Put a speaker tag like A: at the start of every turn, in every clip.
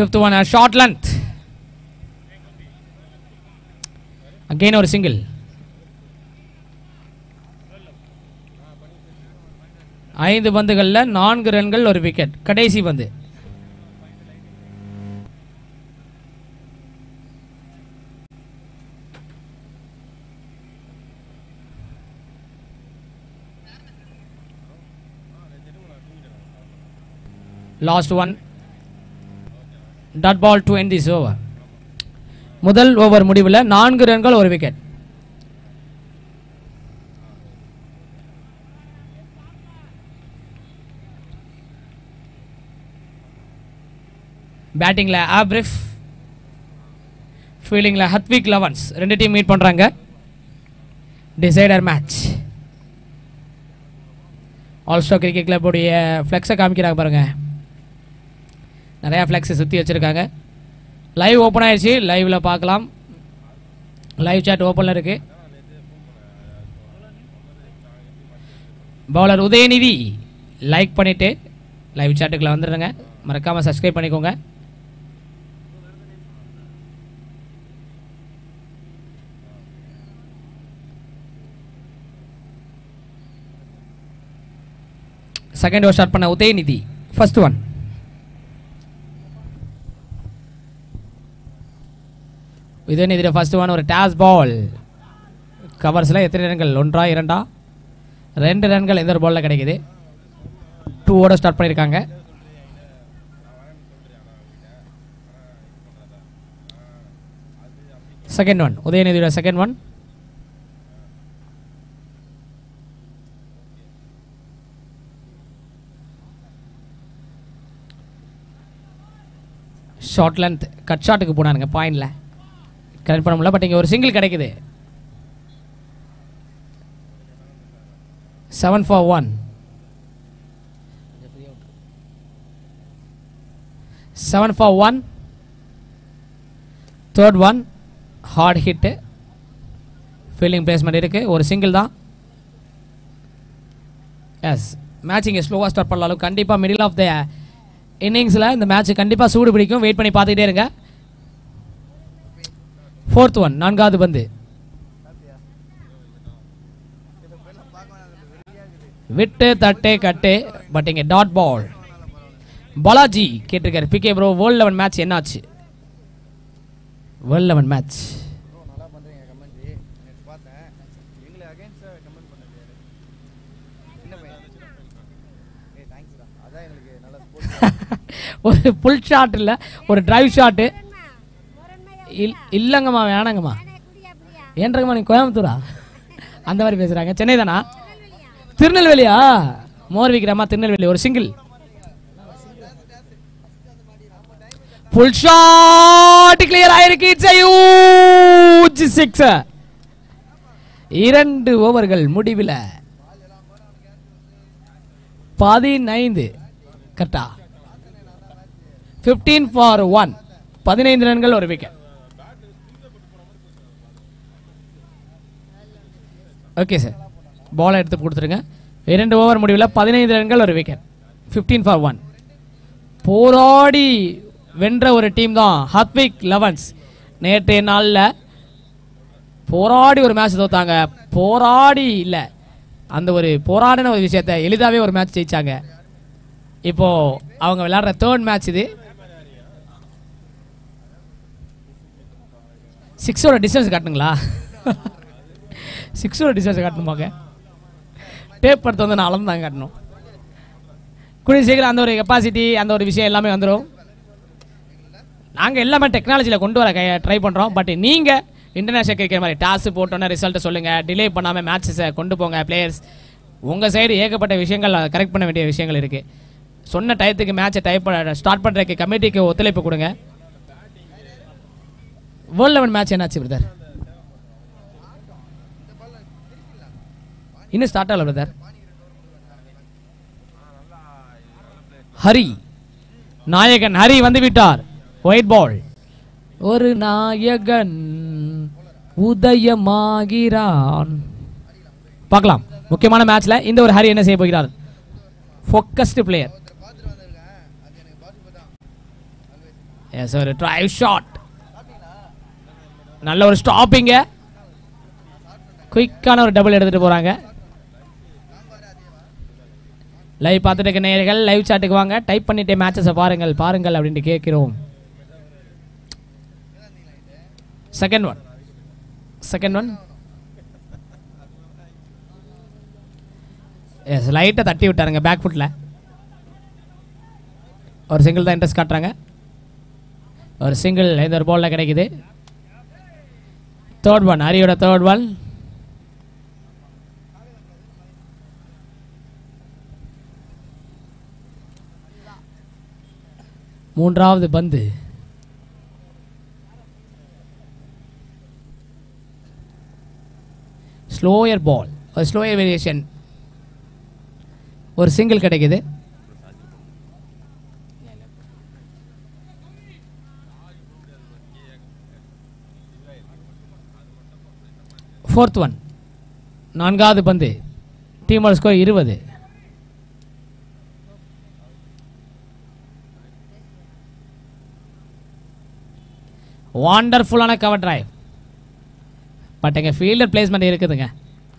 A: Fifth one, a short length. Again, or single. ஐந்து பந்துகளில் நான்கு ரன்கள் ஒரு விக்கெட் கடைசி பந்து last one dot ball to N this over முதல் ஓவர் முடிவில் நான்கு ரன்கள் ஒரு விக்கெட் பேட்டிங்கில் ஆப்ரிஃப் ஃபீல்டிங்கில் ஹத்விக் லெவன்ஸ் ரெண்டு டீம் மீட் பண்ணுறாங்க டிசைடர் மேட்ச் ஆல்ஸ்டோ கிரிக்கெட் கிளப்புடைய ஃப்ளெக்ஸை காமிக்கிறாங்க பாருங்கள் நிறையா ஃப்ளெக்ஸை சுற்றி வச்சுருக்காங்க லைவ் ஓப்பன் ஆயிடுச்சு லைவில் பார்க்கலாம் லைவ் சாட் ஓப்பனில் இருக்குது பவுலர் உதயநிதி லைக் பண்ணிவிட்டு லைவ் சாட்டுக்கில் வந்துடுங்க மறக்காமல் சப்ஸ்கிரைப் பண்ணிக்கோங்க செகண்ட் ஓவர் ஸ்டார்ட் பண்ண உதயநிதி ஃபர்ஸ்ட் ஒன் இதனிதிர ஃபஸ்ட்டு ஒன் ஒரு டாஸ் பால் கவர்ஸில் எத்தனை ரன்கள் ஒன்றா இரண்டா ரெண்டு ரன்கள் எந்த ஒரு பாலில் கிடைக்குது ஓட ஸ்டார்ட் பண்ணியிருக்காங்க செகண்ட் ஒன் உதயநிதியோட second one short length cut ஷாட்டுக்கு போனானுங்க பாயிண்டில் கனெக்ட் பண்ண முடியல பட் இங்கே ஒரு சிங்கிள் கிடைக்குது seven for one seven for one third one hard hit fielding placement இருக்குது ஒரு சிங்கிள் தான் எஸ் மேட்ச் இங்கே ஸ்லோவாக ஸ்டார்ட் பண்ணலாலும் கண்டிப்பாக மிடில் ஆஃப் த இன்னிங்ஸில் இந்த மேட்ச் கண்டிப்பாக சூடு பிடிக்கும் வெயிட் பண்ணி பார்த்துக்கிட்டே இருங்க ஃபோர்த் ஒன் நான்காவது பந்து விட்டு தட்டே கட்டு பட் இங்கே டாட் பால் பாலாஜி கேட்டிருக்காரு PK bro world eleven match என்னாச்சு வேர்ல்ட் லெவன் மேட்ச் ஒரு புல் ஷாட் இல்லை ஒரு டிரைவ் ஷாட்டு இல்லங்கம்மா இல்லைங்கம்மா வேணாங்கம்மா ஏன்றங்கம்மா நீ கோயம்புத்தூரா அந்த மாதிரி பேசுறாங்க சென்னை தானா திருநெல்வேலியா மோர் விற்கிறம்மா திருநெல்வேலி ஒரு சிங்கிள் ஃபுல் ஷாட் கிளியர் ஆயிருக்கு இட்ஸ் சிக்ஸ் இரண்டு ஓவர்கள் முடிவில் பதினைந்து கட்டா ஃபிஃப்டீன் ஃபார் ஒன் பதினைந்து ரன்கள் ஒரு விக்கெட் ஓகே சார் பால் எடுத்து கொடுத்துருங்க இரண்டு ஓவர் முடிவில் பதினைந்து ரன்கள் ஒரு விக்கெட் ஃபிஃப்டீன் ஃபார் ஒன் போராடி வென்ற ஒரு டீம் தான் ஹத்விக் லெவன்ஸ் நேற்றைய நாளில் போராடி ஒரு மேட்ச் தோத்தாங்க போராடி இல்லை அந்த ஒரு போராடின ஒரு விஷயத்த எளிதாகவே ஒரு மேட்ச் ஜெயித்தாங்க இப்போது அவங்க விளையாடுற தேர்ட் மேட்ச் இது சிக்ஸோட டிஸ்டன்ஸ் காட்டுங்களா சிக்ஸோட காட்டணும் காட்டணுமாங்க டேப் படத்தை வந்து நான் அளந்து தான் காட்டணும் கூடிய சீக்கிரம் அந்த ஒரு கெப்பாசிட்டி அந்த ஒரு விஷயம் எல்லாமே வந்துடும் நாங்கள் எல்லாமே டெக்னாலஜியில் கொண்டு வர ட்ரை பண்ணுறோம் பட் நீங்கள் இன்டர்நேஷனல் கிரிக்கெட் மாதிரி டாஸ் போட்டோன்னே ரிசல்ட்டை சொல்லுங்கள் டிலே பண்ணாமல் மேட்சஸை கொண்டு போங்க பிளேயர்ஸ் உங்கள் சைடு ஏகப்பட்ட விஷயங்கள் கரெக்ட் பண்ண வேண்டிய விஷயங்கள் இருக்குது சொன்ன டயத்துக்கு மேட்சை டைப் ஸ்டார்ட் பண்ணுறதுக்கு கமிட்டிக்கு ஒத்துழைப்பு கொடுங்க வேர்ல்ட் லெவன் மேட்ச் என்னாச்சு பிரதர் இன்னும் ஸ்டார்ட் ஆகல பிரதர் ஹரி நாயகன் ஹரி வந்து விட்டார் ஒயிட் பால் ஒரு நாயகன் உதயமாகிறான் பார்க்கலாம் முக்கியமான மேட்ச்சில் இந்த ஒரு ஹரி என்ன செய்ய போகிறார் ஃபோக்கஸ்டு பிளேயர் எஸ் ஒரு ட்ரைவ் ஷாட் நல்ல ஒரு ஸ்டாப்பிங்க குயிக்கான ஒரு டபுள் எடுத்துகிட்டு போகிறாங்க லைவ் பார்த்துட்டு இருக்க நேயர்கள் லைவ் சாட்டுக்கு வாங்க டைப் பண்ணிட்டு மேட்சஸை பாருங்கள் பாருங்கள் அப்படின்ட்டு கேட்குறோம் second one second one yes லைட்டை தட்டி விட்டாருங்க பேக் ஃபுட்டில் ஒரு சிங்கிள் தான் இன்ட்ரெஸ்ட் காட்டுறாங்க ஒரு சிங்கிள் இந்த ஒரு போலில் கிடைக்குது தேர்ட் ஒன் ஹரியோட தேர்ட் ஒன் மூன்றாவது பந்து ஸ்லோயர் பால் ஒரு ஸ்லோயர் வேரியேஷன் ஒரு சிங்கிள் கிடைக்குது ஃபோர்த் ஒன் நான்காவது பந்து டீம் ஸ்கோர் இருபது வாண்டர்ஃபுல்லான கவர் ட்ரைவ் பட் எங்கள் ஃபீல்டர் பிளேஸ்மெண்ட் இருக்குதுங்க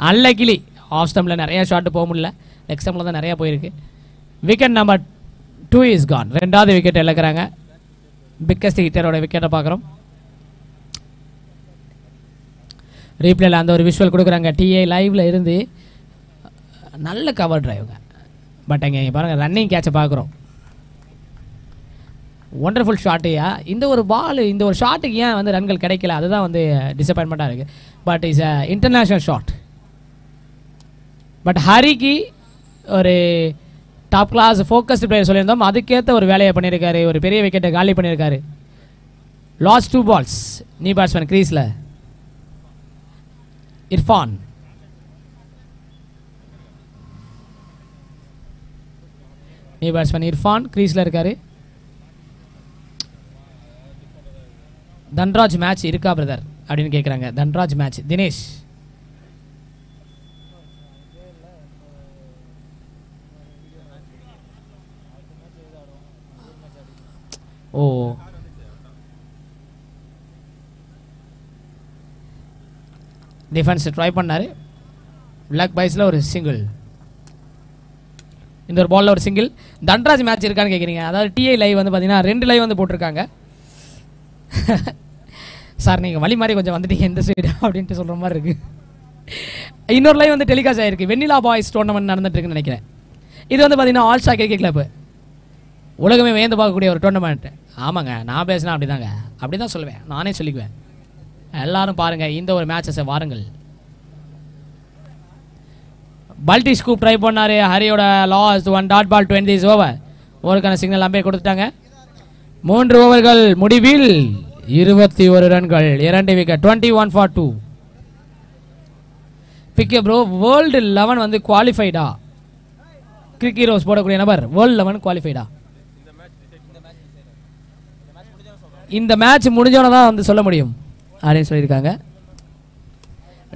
A: அல்லக்கிளி ஆஃப் ஸ்டம்பில் நிறையா ஷாட்டு போக முடியல நெக்ஸ்ட் ஸ்டம்பில் தான் நிறையா போயிருக்கு wicket number two is gone ரெண்டாவது விக்கெட் இழக்கிறாங்க பிக்கஸ்ட் ஹிட்டரோட விக்கெட்டை பார்க்குறோம் ரீப்ளேல அந்த ஒரு விஷுவல் கொடுக்குறாங்க டிஏ லைவில் இருந்து நல்ல கவர் ட்ரைவுங்க பட் அங்கே பாருங்கள் ரன்னிங் கேட்சை பார்க்குறோம் ஒண்டர்ஃபுல் ஷாட்டுயா இந்த ஒரு பால் இந்த ஒரு ஷாட்டுக்கு ஏன் வந்து ரன்கள் கிடைக்கல அதுதான் வந்து டிசப்பாயின்மெண்ட்டாக இருக்குது but is a international shot but ஹரிக்கு ஒரு டாப் கிளாஸ் ஃபோக்கஸ்டு பிளேயர் சொல்லியிருந்தோம் அதுக்கேற்ற ஒரு வேலையை பண்ணியிருக்காரு ஒரு பெரிய விக்கெட்டை காலி பண்ணியிருக்காரு லாஸ்ட் டூ பால்ஸ் நீ பேட்ஸ்மேன் க்ரீஸில் இர்ஃபான் நீ பேட்ஸ்மேன் இர்ஃபான் க்ரீஸில் இருக்காரு தன்ராஜ் மேட்ச் இருக்கா பிரதர் அப்படின்னு கேட்குறாங்க Dhanraj match Dinesh oh defence try பண்ணார் பிளாக் பாய்ஸில் ஒரு சிங்கிள் இந்த ஒரு பாலில் ஒரு சிங்கிள் தன்ராஜ் மேட்ச் இருக்கான்னு கேட்குறீங்க அதாவது டிஐ லைவ் வந்து பார்த்தீங்கன்னா ரெண்டு லைவ் வந்து போட்டிருக்காங்க சார் நீங்கள் வழி மாதிரி கொஞ்சம் வந்துட்டீங்க எந்த சைடு அப்படின்ட்டு சொல்கிற மாதிரி இருக்குது இன்னொரு லைவ் வந்து டெலிகாஸ்ட் ஆகிருக்கு வெண்ணிலா பாய்ஸ் டோர்னமெண்ட் நடந்துட்டுருக்குன்னு நினைக்கிறேன் இது வந்து பார்த்தீங்கன்னா ஆல் ஸ்டார் கிரிக்கெட் கிளப்பு உலகமே வேந்து பார்க்கக்கூடிய ஒரு டோர்னமெண்ட் ஆமாங்க நான் பேசினா அப்படி தாங்க அப்படி தான் சொல்லுவேன் நானே சொல்லிக்குவேன் எல்லாரும் பாருங்கள் இந்த ஒரு மேட்சஸை வாருங்கள் பல்டி ஸ்கூப் ட்ரை பண்ணார் ஹரியோட last one dot ball twenty is over ஒருக்கான சிக்னல் அம்பே கொடுத்துட்டாங்க மூன்று ஓவர்கள் முடிவில் இருபத்தி ஒரு ரன்கள் இரண்டு wicket twenty one for two PK bro world eleven வந்து குவாலிஃபைடா கிரிக்கி ரோஸ் போடக்கூடிய நபர் வேர்ல்டு லெவன் குவாலிஃபைடா இந்த மேட்ச் முடிஞ்சோன்னு தான் வந்து சொல்ல முடியும் அப்படின்னு சொல்லியிருக்காங்க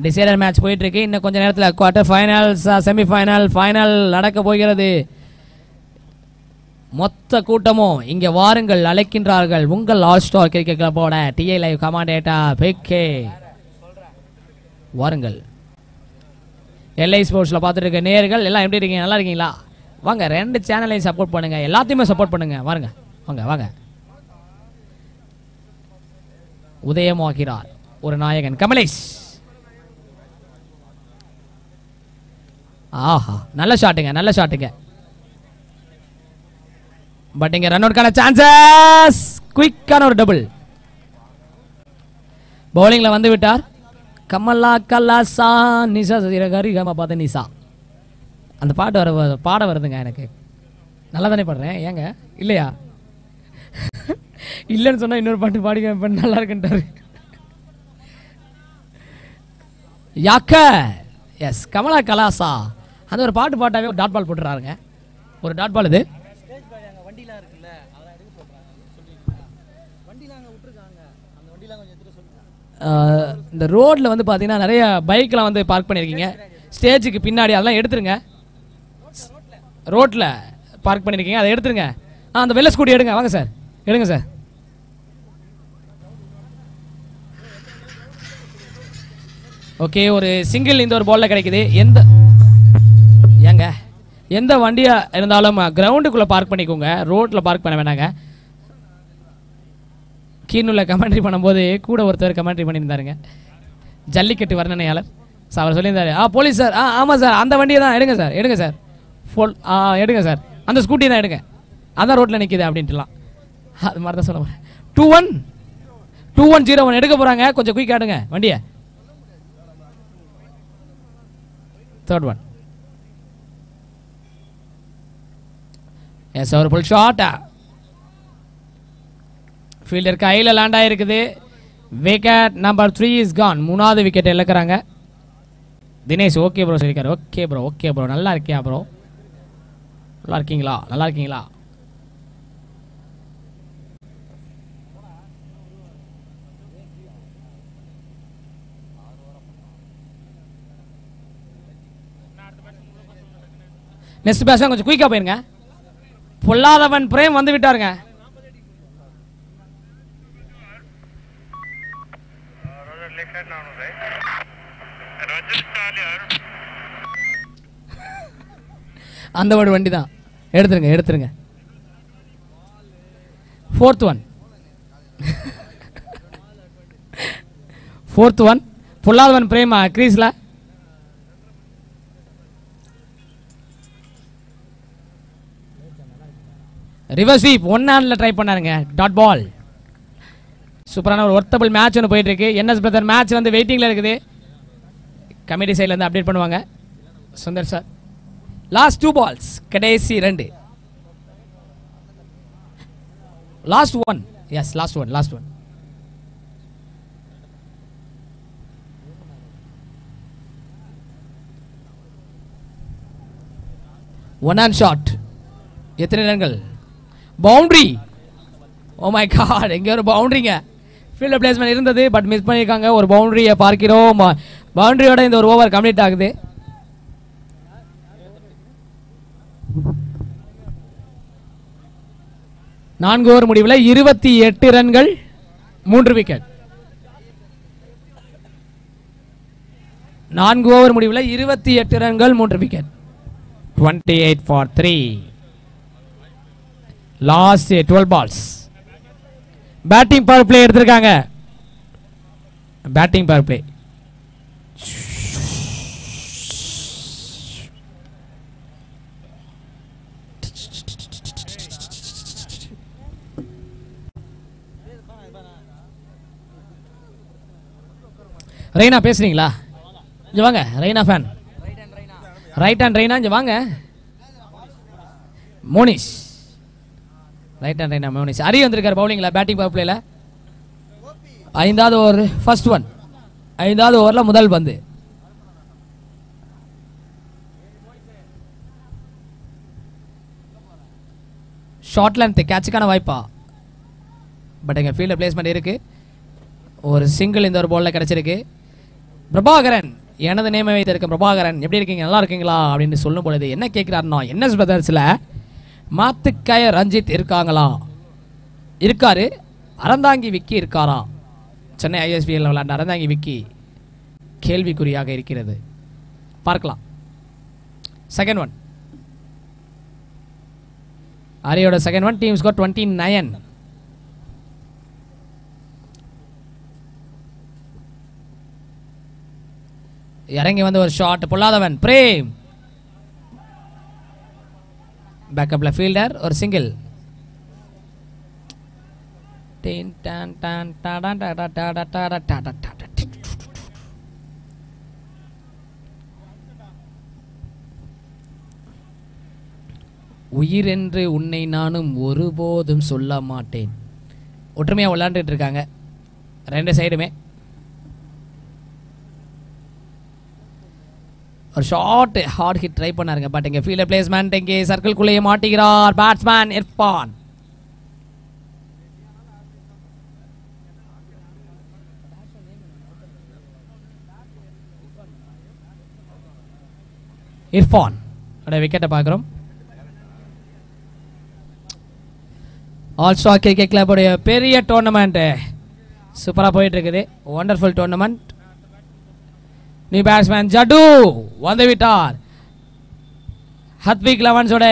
A: டிசைடர் மேட்ச் இருக்கு இன்னும் கொஞ்சம் நேரத்தில் குவார்ட்டர் ஃபைனல்ஸ் செமிஃபைனல் ஃபைனல் நடக்க போகிறது மொத்த கூட்டமும் இங்கே வாருங்கள் அழைக்கின்றார்கள் உங்கள் ஆல் ஸ்டார் கிரிக்கெட் கிளப்போட டிஐ லைவ் கமாண்டேட்டா பெக்கே வாருங்கள் எல்ஐ ஸ்போர்ட்ஸில் பார்த்துருக்க நேர்கள் எல்லாம் எப்படி இருக்கீங்க நல்லா இருக்கீங்களா வாங்க ரெண்டு சேனலையும் சப்போர்ட் பண்ணுங்கள் எல்லாத்தையுமே சப்போர்ட் பண்ணுங்கள் வாருங்க வாங்க வாங்க உதயமாகிறார் ஒரு நாயகன் கமலேஷ் ஆஹா நல்ல ஷாட்டுங்க நல்ல ஷாட்டுங்க பட் இங்கே ரன் அவுட்கான சான்சஸ் குயிக்கான ஒரு டபுள் பவுலிங்கில் வந்து விட்டார் கமலா கலாசா நிசா நிஷா சசிரகாரி கமா பார்த்த நிஷா அந்த பாட்டு வர பாட வருதுங்க எனக்கு நல்லா தானே பாடுறேன் ஏங்க இல்லையா இல்லைன்னு சொன்னால் இன்னொரு பாட்டு பாடி நல்லா இருக்குன்ட்டாரு யாக்க எஸ் கமலா கலாசா அந்த ஒரு பாட்டு பாட்டாவே டாட் பால் போட்டுறாருங்க ஒரு டாட் பால் இது இந்த ரோட்டில் வந்து பார்த்தீங்கன்னா நிறைய பைக்கெலாம் வந்து பார்க் பண்ணியிருக்கீங்க ஸ்டேஜுக்கு பின்னாடி அதெல்லாம் எடுத்துருங்க ரோட்டில் பார்க் பண்ணியிருக்கீங்க அதை எடுத்துருங்க ஆ அந்த வெள்ளை ஸ்கூட்டி எடுங்க வாங்க சார் எடுங்க சார் ஓகே ஒரு சிங்கிள் இந்த ஒரு பாலில் கிடைக்குது எந்த ஏங்க எந்த வண்டியாக இருந்தாலும் கிரவுண்டுக்குள்ளே பார்க் பண்ணிக்கோங்க ரோட்டில் பார்க் பண்ண வேணாங்க கீழ்நூல கமெண்ட்ரி பண்ணும்போது கூட ஒருத்தர் கமெண்ட்ரி பண்ணியிருந்தாருங்க ஜல்லிக்கட்டு வர்ணனையாளர் சார் அவர் சொல்லியிருந்தாரு ஆ போலீஸ் சார் ஆ ஆமாம் சார் அந்த வண்டியை தான் எடுங்க சார் எடுங்க சார் ஃபோல் ஆ எடுங்க சார் அந்த ஸ்கூட்டி தான் எடுங்க அதான் ரோட்டில் நிற்கிது அப்படின்ட்டுலாம் அது மாதிரி தான் சொல்ல two one two one zero one எடுக்க போகிறாங்க கொஞ்சம் குயிக் ஆடுங்க வண்டியை தேர்ட் ஒன் எஸ் அவர் ஃபுல் ஷார்ட்டா ஃபீல்டர் கையில் லேண்ட் இருக்குது wicket number three is gone மூணாவது விக்கெட் இழக்கிறாங்க தினேஷ் ஓகே ப்ரோ சொல்லியிருக்காரு ஓகே ப்ரோ ஓகே ப்ரோ நல்லா இருக்கியா ப்ரோ நல்லா இருக்கீங்களா நல்லா இருக்கீங்களா நெக்ஸ்ட் பேசுவேன் கொஞ்சம் குயிக்காக போயிருங்க பொல்லாதவன் பிரேம் வந்து விட்டாருங்க அந்த ஒரு வண்டி தான் எடுத்துருங்க எடுத்துருங்க fourth one fourth one one பிரேமா கிரீஸில் ரிவர்ஸ் ஒன் ஹேண்டில் ட்ரை பண்ணாருங்க டாட் பால் சூப்பரான ஒரு ஒர்த்தபிள் மேட்ச் ஒன்று இருக்கு என்எஸ் பிரதர் மேட்ச் வந்து வெயிட்டிங்ல இருக்குது கமிட்டி இருந்து அப்டேட் பண்ணுவாங்க Sundar sir last two balls கடைசி ரெண்டு last one yes last one last one one and shot எத்தனை ரன்கள் பவுண்டரி ஓ மை காட் எங்கே ஒரு பவுண்டரிங்க ஃபீல்டு பிளேஸ்மெண்ட் இருந்தது பட் மிஸ் பண்ணியிருக்காங்க ஒரு பவுண்டரியை பார்க்கிறோம் பவுண்டரியோட இந்த ஒரு ஓவர் கம்ப்ளீட் ஆகுது நான்கு ஓவர் முடிவில் இருபத்தி எட்டு ரன்கள் மூன்று விக்கெட் நான்கு ஓவர் முடிவில் இருபத்தி எட்டு ரன்கள் மூன்று wicket twenty eight for three last twelve balls batting power play எடுத்திருக்காங்க பேட்டிங் பவர் பிளே ரெய்னா பேசுறீங்களா இங்க வாங்க Raina fan right and Raina இங்க வாங்க மோனிஷ் ரைட் ஹேண்ட் ரைட் மெவனிஸ் அரி வந்திருக்காரு பவுலிங்கில் பேட்டிங் பவர் பிளேயில் ஐந்தாவது ஓவர் ஃபர்ஸ்ட் ஒன் ஐந்தாவது ஓவரில் முதல் பந்து ஷார்ட் லென்த் கேட்சுக்கான வாய்ப்பா பட் எங்கள் ஃபீல்டு பிளேஸ்மெண்ட் இருக்குது ஒரு சிங்கிள் இந்த ஒரு பாலில் கிடச்சிருக்கு பிரபாகரன் எனது நேமை வைத்திருக்க பிரபாகரன் எப்படி இருக்கீங்க நல்லா இருக்கீங்களா அப்படின்னு சொல்லும் பொழுது என்ன கேட்குறாருன்னா என்எஸ் பிரதர்ஸில் மாத்துக்கய ரஞ்சித் இருக்காங்களா இருக்காரு அறந்தாங்கி விக்கி இருக்காரா சென்னை ஐஎஸ்பியில் விளையாண்ட அறந்தாங்கி விக்கி கேள்விக்குறியாக இருக்கிறது பார்க்கலாம் செகண்ட் ஒன் அரியோட second one team score twenty nine இறங்கி வந்து ஒரு ஷாட் பொல்லாதவன் பிரேம் பேக்கப்பில் ஃபீல்டர் ஒரு சிங்கிள் உயிரென்று உன்னை நானும் ஒருபோதும் சொல்ல மாட்டேன் ஒற்றுமையாக விளாண்டுட்டு இருக்காங்க ரெண்டு சைடுமே ஒரு ஷார்ட் ஹார்ட் ஹிட் ட்ரை பண்ணாருங்க பட் இங்கே ஃபீல்டர் பிளேஸ்மெண்ட் இங்கே சர்க்கிள்குள்ளேயே மாட்டிக்கிறார் பேட்ஸ்மேன் இர்ஃபான் இர்ஃபான் அடைய விக்கெட்டை பார்க்குறோம் ஆல் ஸ்டார் கிரிக்கெட் கிளப்புடைய பெரிய டோர்னமெண்ட்டு சூப்பராக இருக்குது ஒண்டர்ஃபுல் டோர்னமெண்ட் நியூ பேட்ஸ்மேன் ஜட்டு வந்துவிட்டார் ஹத்விக் லெவன்ஸோட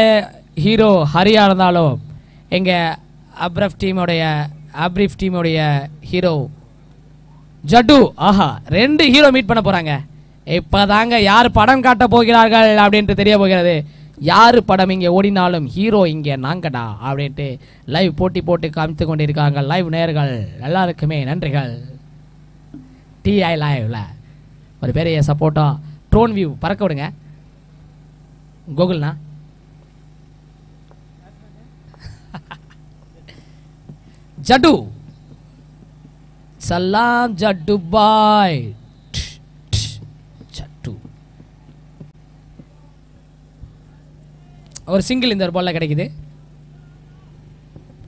A: ஹீரோ ஹரியா இருந்தாலும் எங்கள் அப்ரஃப் டீமுடைய அப்ரிஃப் டீமுடைய ஹீரோ ஜட்டு ஆஹா ரெண்டு ஹீரோ மீட் பண்ண போகிறாங்க இப்போ தாங்க யார் படம் காட்ட போகிறார்கள் அப்படின்ட்டு தெரிய போகிறது யார் படம் இங்கே ஓடினாலும் ஹீரோ இங்கே நாங்கடா அப்படின்ட்டு லைவ் போட்டி போட்டு காமித்து கொண்டிருக்காங்க லைவ் நேர்கள் எல்லாருக்குமே நன்றிகள் டிஐ லைவ்ல ஒரு பேர் சப்போர்ட்டாக ட்ரோன் வியூ பறக்க விடுங்க கோகுல்ண்ணா ஜட்டு சல்லாம் ஜட்டு பாய் ஜட்டு ஒரு சிங்கிள் இந்த ஒரு பால்ல கிடைக்குது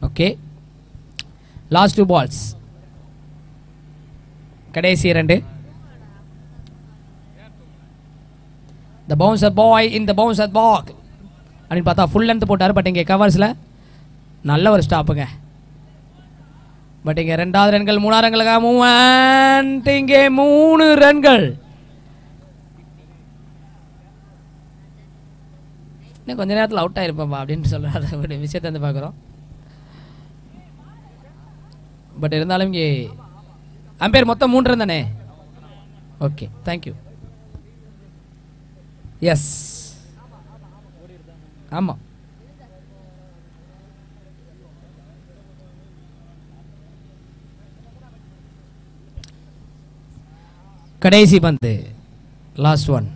A: ஓகே லாஸ்ட் டூ பால்ஸ் கடைசி ரெண்டு த பவுன்சர் பாய் இன் த பவுன்சர் பாக் அப்படின்னு பார்த்தா ஃபுல் லென்த் போட்டார் பட் இங்கே கவர்ஸில் நல்ல ஒரு ஸ்டாப்புங்க பட் இங்கே ரெண்டாவது ரன்கள் மூணாவது ரன்களுக்காக மூவன் இங்கே மூணு ரன்கள் இன்னும் கொஞ்ச நேரத்தில் அவுட் ஆகிருப்பேன்ப்பா அப்படின்னு சொல்கிறாரு ஒரு விஷயத்தை வந்து பார்க்குறோம் பட் இருந்தாலும் இங்கே அம்பேர் மொத்தம் மூன்று தானே ஓகே தேங்க்யூ எஸ் ஆமாம் கடைசி பந்து லாஸ்ட் ஒன்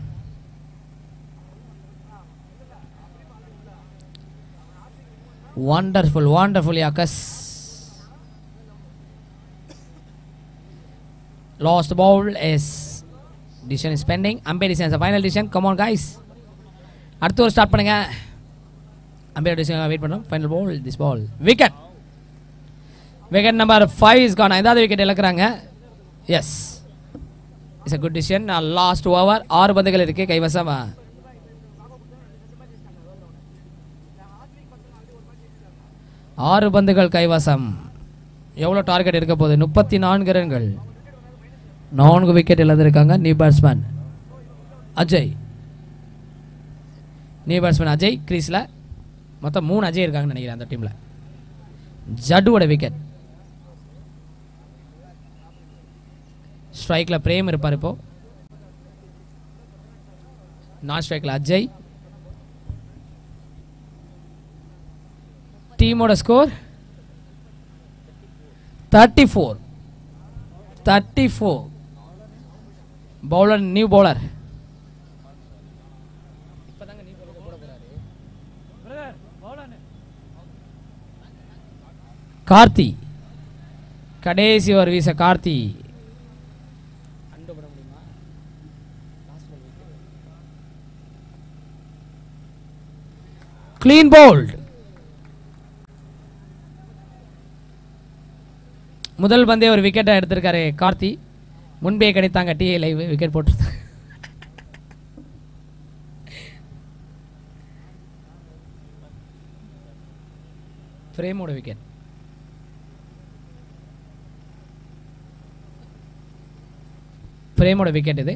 A: வாண்டர்ஃபுல் வாண்டர்ஃபுல் யாக்கஸ் last ball yes decision is pending umpire decision final decision come on guys அடுத்து ஒரு ஸ்டார்ட் பண்ணுங்கள் அம்பே டிசிஷன் வெயிட் பண்ணோம் final ball this ball wicket wicket number five is gone ஏதாவது wicket இழக்கிறாங்க yes it's a good decision last over ஆறு பந்துகள் இருக்கு கைவசம் ஆறு பந்துகள் கைவசம் எவ்வளோ டார்கெட் இருக்க போகுது முப்பத்தி நான்கு ரன்கள் நான்கு விக்கெட் இழந்திருக்காங்க new batsman Ajay new batsman Ajay கிரீஸில் மொத்தம் மூணு அஜய் இருக்காங்கன்னு நினைக்கிறேன் அந்த டீமில் ஜட்டுவோட விக்கெட் ஸ்ட்ரைக்கில் பிரேம் இருப்பார் இப்போது நான் ஸ்ட்ரைக்கில் அஜய் டீமோட score thirty four thirty four bowler new bowler Karthi கடைசி ஒரு வீச கார்த்தி கிளீன் போல்ட் முதல் பந்தே ஒரு விக்கெட்டை எடுத்திருக்காரு கார்த்தி முன்பே கிடைத்தாங்க டிஏ லைவ் விக்கெட் போட்டு பிரேமோட விக்கெட் பிரேமோட விக்கெட் இது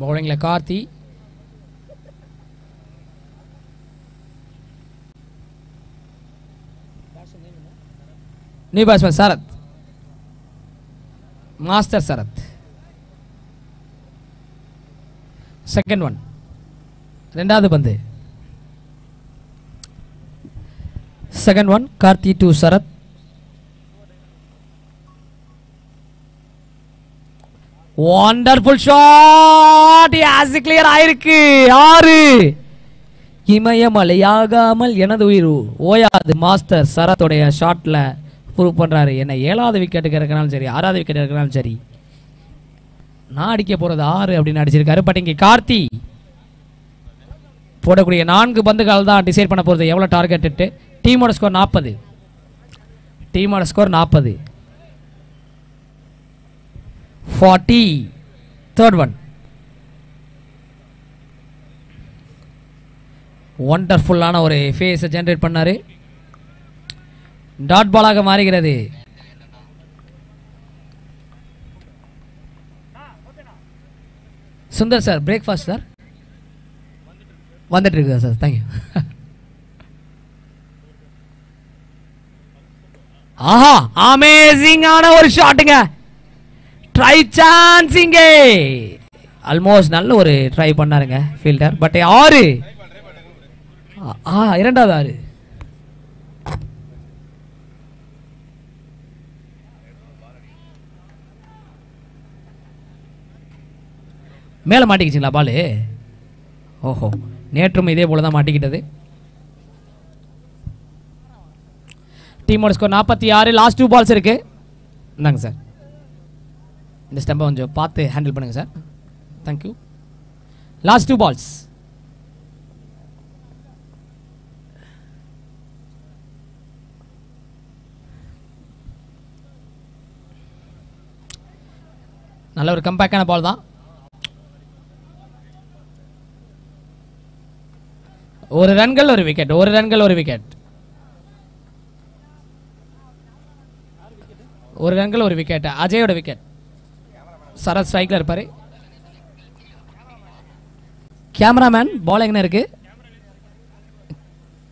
A: பவுலிங்கில் Karthi new batsman Sarath master Sarath second one ரெண்டாவது பந்து second one Karthi to Sarath wonderful shot as clear ஆயிருக்கு ஆறு இமயமலையாகாமல் எனது உயிர் ஓயாது மாஸ்டர் சரத்துடைய ஷாட்டில் ப்ரூவ் பண்ணுறாரு என்ன ஏழாவது விக்கெட்டுக்கு இருக்கிறனாலும் சரி ஆறாவது விக்கெட் இருக்கிறனாலும் சரி நான் அடிக்க போகிறது ஆறு அப்படின்னு அடிச்சிருக்காரு பட் இங்கே கார்த்தி போடக்கூடிய நான்கு பந்துகள் தான் டிசைட் பண்ண போகிறது எவ்வளோ டார்கெட்டு டீமோட ஸ்கோர் நாற்பது டீமோட ஸ்கோர் நாற்பது ஃபார்ட்டி தேர்ட் ஒன் ஒண்டர்ஃபுல்லான ஒரு ஃபேஸை ஜென்ரேட் பண்ணார் டாட் பாலாக மாறுகிறது சுந்தர் சார் பிரேக்ஃபாஸ்ட் சார் வந்துட்டு இருக்குதா சார் தேங்க்யூ ஆஹா அமேசிங்கான ஒரு ஷாட்டுங்க ட்ரை சான்சிங்கே ஆல்மோஸ்ட் நல்ல ஒரு ட்ரை பண்ணாருங்க ஃபீல்டர் பட் ஆறு இரண்டாவது ஆறு மேலே மாட்டிக்கிச்சிங்களா பாலு ஓஹோ நேற்றும் இதே போல் தான் மாட்டிக்கிட்டது டீமோட ஸ்கோர் நாற்பத்தி ஆறு லாஸ்ட் டூ பால்ஸ் இருக்குது இந்தாங்க சார் இந்த ஸ்டெம்பை கொஞ்சம் பார்த்து ஹேண்டில் பண்ணுங்கள் sir thank you last two balls நல்ல ஒரு கம்பேக்கான பால் தான் ஒரு ரன்கள் ஒரு விக்கெட் ஒரு ரன்கள் ஒரு விக்கெட் ஒரு ரன்கள் ஒரு விக்கெட் அஜயோட விக்கெட் சரத் ஸ்ட்ரைக்கில் இருப்பார் கேமராமேன் பால் எங்கே இருக்கு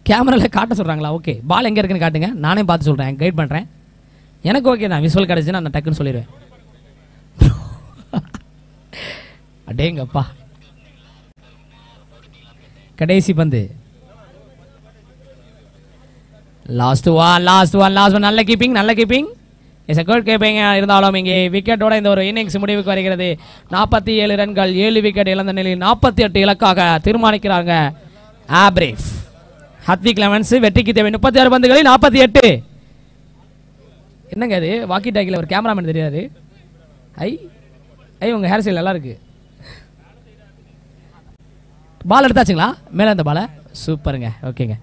A: கேமராவில் காட்ட சொல்கிறாங்களா ஓகே பால் எங்கே இருக்குன்னு காட்டுங்க நானே பார்த்து சொல்கிறேன் கைட் பண்ணுறேன் எனக்கு ஓகே தான் விசுவல் கிடச்சின்னா நான் டக்குன்னு சொல்லிடுவேன் அடேங்கப்பா கடைசி பந்து last one last one last one நல்ல கீப்பிங் நல்ல keeping is a good keeping இருந்தாலும் இங்கே விக்கெட்டோட இந்த ஒரு இன்னிங்ஸ் முடிவுக்கு வருகிறது நாற்பத்தி ஏழு ரன்கள் ஏழு விக்கெட் இழந்த நிலையில் நாற்பத்தி எட்டு இலக்காக தீர்மானிக்கிறாங்க ஆப்ரேஃப் ஹத்விக் லெவன்ஸ் வெற்றிக்கு தேவை முப்பத்தி ஆறு பந்துகளில் நாற்பத்தி எட்டு என்னங்க அது வாக்கி டாக்கில் ஒரு கேமராமேன் தெரியாது ஐ ஐ உங்கள் ஹேர் ஸ்டைல் நல்லா இருக்குது பால் எடுத்தாச்சுங்களா மேலே அந்த பாலை சூப்பருங்க ஓகேங்க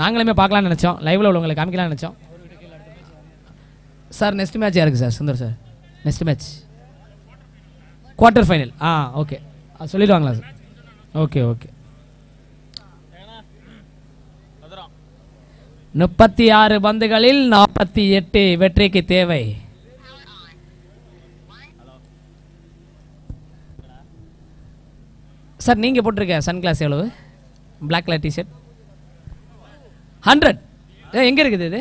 A: நாங்களுமே பார்க்கலான்னு நினச்சோம் லைவில் உள்ளவங்களை காமிக்கலாம்னு நினச்சோம் சார் நெக்ஸ்ட் மேட்ச் யாருக்கு sir Sundar sir next match quarter final ஆ ஓகே சொல்லிடுவாங்களா சார் ஓகே ஓகே முப்பத்தி ஆறு பந்துகளில் நாற்பத்தி எட்டு வெற்றிக்கு தேவை சார் நீங்கள் போட்டிருக்க சன் கிளாஸ் எவ்வளவு பிளாக் கலர் டிஷர்ட் ஹண்ட்ரட் எங்கே இருக்குது இது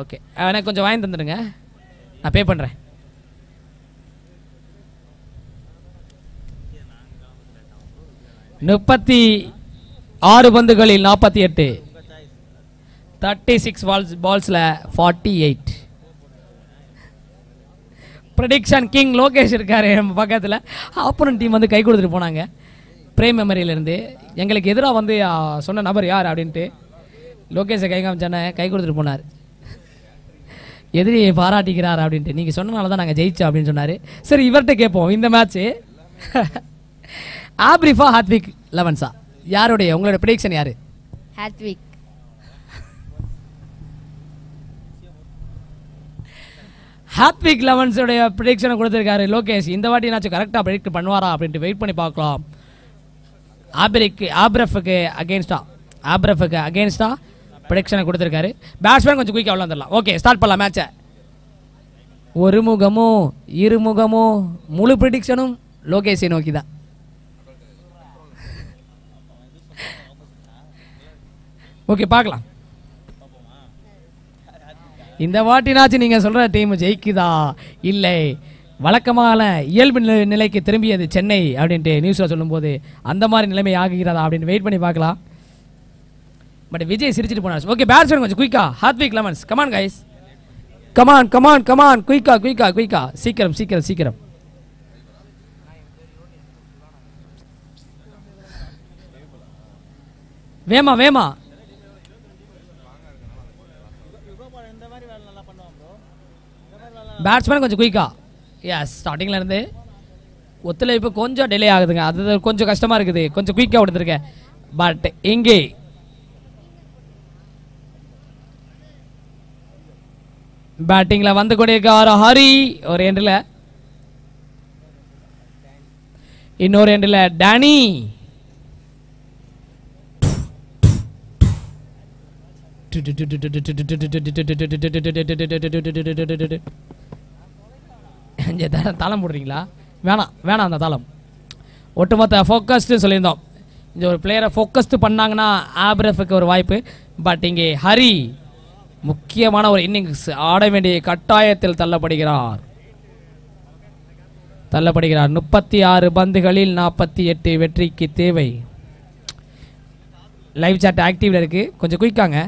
A: ஓகே எனக்கு கொஞ்சம் வாங்கி தந்துடுங்க நான் பே பண்ணுறேன் முப்பத்தி ஆறு பந்துகளில் நாற்பத்தி எட்டு தேர்ட்டி சிக்ஸ் பால்ஸ் பால்ஸில் forty eight prediction king Lokesh இருக்கார் நம்ம பக்கத்தில் ஆப்போனன் டீம் வந்து கை கொடுத்துட்டு போனாங்க ப்ரேம் மெமரியிலேருந்து எங்களுக்கு எதிராக வந்து சொன்ன நபர் யார் அப்படின்ட்டு லோகேஷை கை காமிச்சானே கை கொடுத்துட்டு போனார் எதிரியை பாராட்டிக்கிறார் அப்படின்ட்டு நீங்கள் சொன்னனால தான் நாங்கள் ஜெயிச்சோம் அப்படின்னு சொன்னார் சரி இவர்கிட்ட கேட்போம் இந்த மேட்ச்சு ஆப்ரிஃபா ஹாத்விக் லெவன்ஸா யாருடைய உங்களோட ப்ரடிக்ஷன் யார் ஹாத்விக் ஹாத்விக் லெவன்ஸுடைய ப்ரிடிக்ஷனை கொடுத்துருக்காரு லோகேஷ் இந்த வாட்டி என்னாச்சும் கரெக்டாக ப்ரிடிக்ட் பண்ணுவாரா அப்படின்ட்டு வெயிட் பண்ணி பார்க்கலாம் ஆபிரிக்கு ஆப்ரஃபுக்கு அகேன்ஸ்டா ஆப்ரஃபுக்கு அகேன்ஸ்டா ப்ரிடிக்ஷனை கொடுத்துருக்காரு பேட்ஸ்மேன் கொஞ்சம் குயிக்காக வந்துடலாம் ஓகே ஸ்டார்ட் பண்ணலாம் மேட்சை ஒரு முகமும் இருமுகமும் முழு ப்ரிடிக்ஷனும் லோகேஷை நோக்கி தான் ஓகே பார்க்கலாம் இந்த வாட்டினாச்சு நீங்கள் சொல்கிற டீம் ஜெயிக்குதா இல்லை வழக்கமான இயல்பு நிலைக்கு திரும்பியது சென்னை அப்படின்ட்டு நியூஸில் சொல்லும்போது அந்த மாதிரி நிலைமை ஆகுகிறதா அப்படின்னு வெயிட் பண்ணி பார்க்கலாம் பட் விஜய் சிரிச்சிட்டு போனார் ஓகே சொல்லுங்க கொஞ்சம் குயிக்கா Hathvik elevens come on guys come on come on come on குயிக்கா குயிக்கா குயிக்கா சீக்கிரம் சீக்கிரம் சீக்கிரம் வேமா வேமா பேட்ஸ்மேன் கொஞ்சம் குயிக்கா எஸ் ஸ்டார்டிங்லேருந்து ஒத்துழைப்பு கொஞ்சம் டிலே ஆகுதுங்க அது கொஞ்சம் கஷ்டமாக இருக்குது கொஞ்சம் குயிக்காக கொடுத்துருக்கேன் பட் இங்கே பேட்டிங்கில் வந்து கொண்டிருக்கார் ஹரி ஒரு ஏண்டில் இன்னொரு ஏண்டில் டேனி டு தாளம் போடுறீங்களா வேணாம் வேணாம் அந்த தாளம் ஒட்டுமொத்த ஃபோக்கஸ்டு சொல்லியிருந்தோம் இந்த ஒரு பிளேயரை ஃபோக்கஸ்டு பண்ணாங்கன்னா ஆப்ரஃபுக்கு ஒரு வாய்ப்பு பட் இங்கே ஹரி முக்கியமான ஒரு இன்னிங்ஸ் ஆட வேண்டிய கட்டாயத்தில் தள்ளப்படுகிறார் தள்ளப்படுகிறார் முப்பத்தி ஆறு பந்துகளில் நாற்பத்தி எட்டு வெற்றிக்கு தேவை லைவ் சாட் ஆக்டிவில் இருக்குது கொஞ்சம் குயிக்காங்க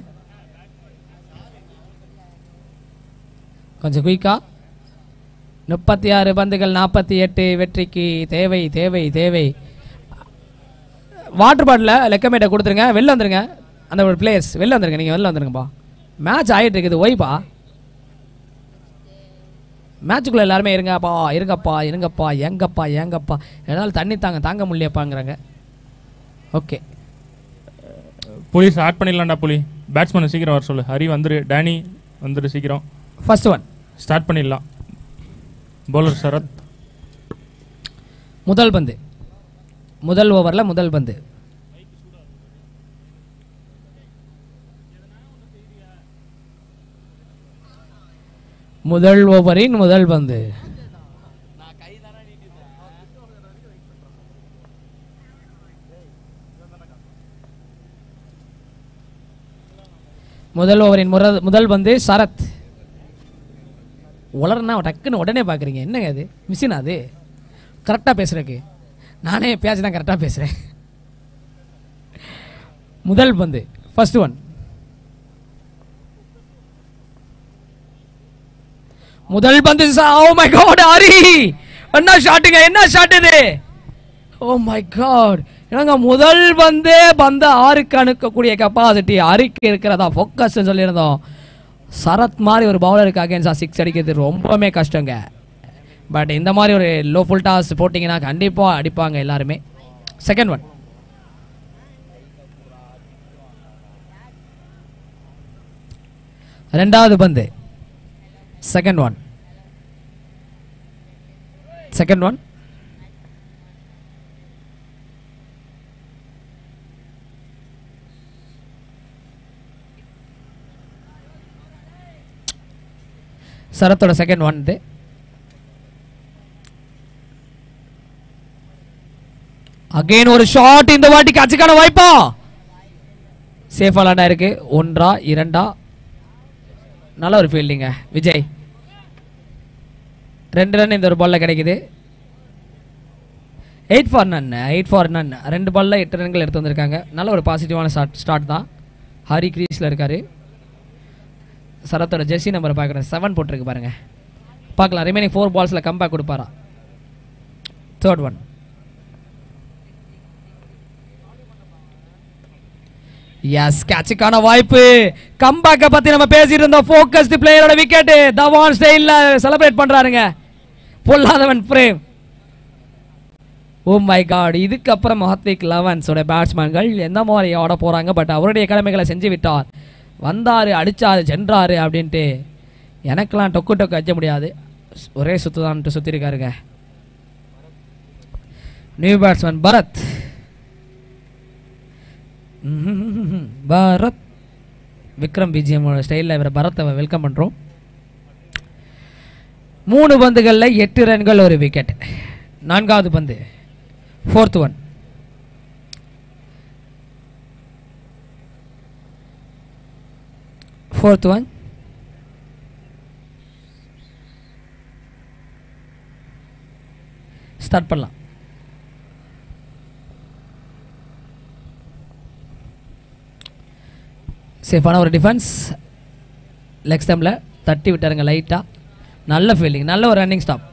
A: கொஞ்சம் குயிக்காக முப்பத்தி ஆறு பந்துகள் நாற்பத்தி எட்டு வெற்றிக்கு தேவை தேவை தேவை வாட்டர் பாட்டில் லெக்கமேட்டை கொடுத்துருங்க வெளில வந்துருங்க அந்த ஒரு பிளேயர்ஸ் வெளில வந்துருங்க நீங்கள் வெளில வந்துருங்கப்பா மேட்ச் ஆகிட்டு இருக்குது ஒய்பா மேட்சுக்குள்ளே எல்லாருமே இருங்கப்பா இருங்கப்பா இருங்கப்பா எங்கப்பா எங்கப்பா என்னால் தண்ணி தாங்க தாங்க முடியப்பாங்கிறாங்க ஓகே புலி ஸ்டார்ட் பண்ணிடலாம்டா புலி பேட்ஸ்மேன் சீக்கிரம் வர சொல்லு ஹரி வந்துரு டேனி வந்துரு சீக்கிரம் ஃபர்ஸ்ட் ஒன் ஸ்டார்ட் பண்ணிடலாம் போலர் சரத் முதல் பந்து முதல் ஓவரில் முதல் பந்து முதல் ஓவரின் முதல் பந்து முதல் ஓவரின் முதல் பந்து சரத் உலர்னா டக்குன்னு உடனே பார்க்குறீங்க என்னங்க அது மிஷினா அது கரெக்டாக பேசுகிறக்கு நானே பேச்சு தான் கரெக்டாக பேசுகிறேன் முதல் பந்து ஃபஸ்ட் ஒன் முதல் பந்து ஓ மை காட் ஹரி என்ன ஷாட்டுங்க என்ன ஷாட் இது ஓ மை காட் என்னங்க முதல் பந்தே பந்த ஆறுக்கு அணுக்கக்கூடிய கெப்பாசிட்டி அறிக்கை இருக்கிறதா ஃபோக்கஸ் சொல்லியிருந்தோம் சரத் மாதிரி ஒரு பவுலருக்கு அகேன்ஸ்டாக சிக்ஸ் அடிக்கிறது ரொம்பவுமே கஷ்டங்க பட் இந்த மாதிரி ஒரு லோ ஃபுல் டாஸ் போட்டிங்கன்னா கண்டிப்பாக அடிப்பாங்க எல்லாருமே செகண்ட் ஒன் ரெண்டாவது பந்து செகண்ட் ஒன் செகண்ட் ஒன் சரத்தோட செகண்ட் ஒன் இது அகைன் ஒரு ஷாட் இந்த வாட்டி கட்சிக்கான வாய்ப்பா சேஃபா லாண்டா இருக்கு ஒன்றா இரண்டா நல்ல ஒரு ஃபீல்டிங்க விஜய் ரெண்டு ரன் இந்த ஒரு பால்ல கிடைக்குது eight for none eight for none ரெண்டு பால்ல எட்டு ரன்கள் எடுத்து வந்திருக்காங்க நல்ல ஒரு பாசிட்டிவான ஸ்டார்ட் ஸ்டார்ட் தான் ஹரி கிரீஸில் இருக்காரு சரத்தோட ஜெர்சி நம்பர் பார்க்குறேன் செவன் போட்டிருக்கு பாருங்கள் பார்க்கலாம் ரிமைனிங் ஃபோர் பால்ஸில் கம்பேக் கொடுப்பாரா தேர்ட் ஒன் எஸ் கேட்சுக்கான வாய்ப்பு கம்பேக்க பத்தி நம்ம பேசிட்டு இருந்தோம் ஃபோக்கஸ்டு பிளேயரோட விக்கெட் தவான் ஸ்டைலில் செலிப்ரேட் பண்ணுறாருங்க Pollathavan Prem oh my god இதுக்கப்புறம் மஹத்திக் லெவன்ஸோட பேட்ஸ்மேன்கள் எந்த மாதிரி ஆட போகிறாங்க பட் அவருடைய கடமைகளை செஞ்சு விட்டார் வந்தார் அடித்தார் சென்றார் அப்படின்ட்டு எனக்கெல்லாம் டொக்கு டொக்கு அச்ச முடியாது ஒரே சுற்று தான்ட்டு சுற்றிருக்காருங்க new batsman Bharath Bharath Vikram BGM ஸ்டைலில் இவர் பரத்தை வெல்கம் பண்ணுறோம் மூணு பந்துகளில் எட்டு ரன்கள் ஒரு விக்கெட் நான்காவது பந்து fourth one Fourth one. Start பண்ணலாம் சேஃபான ஒரு டிஃபென்ஸ் லெக் ஸ்டம்பில் தட்டி விட்டாருங்க லைட்டாக நல்ல ஃபீல்டிங் நல்ல ஒரு ரன்னிங் ஸ்டாப்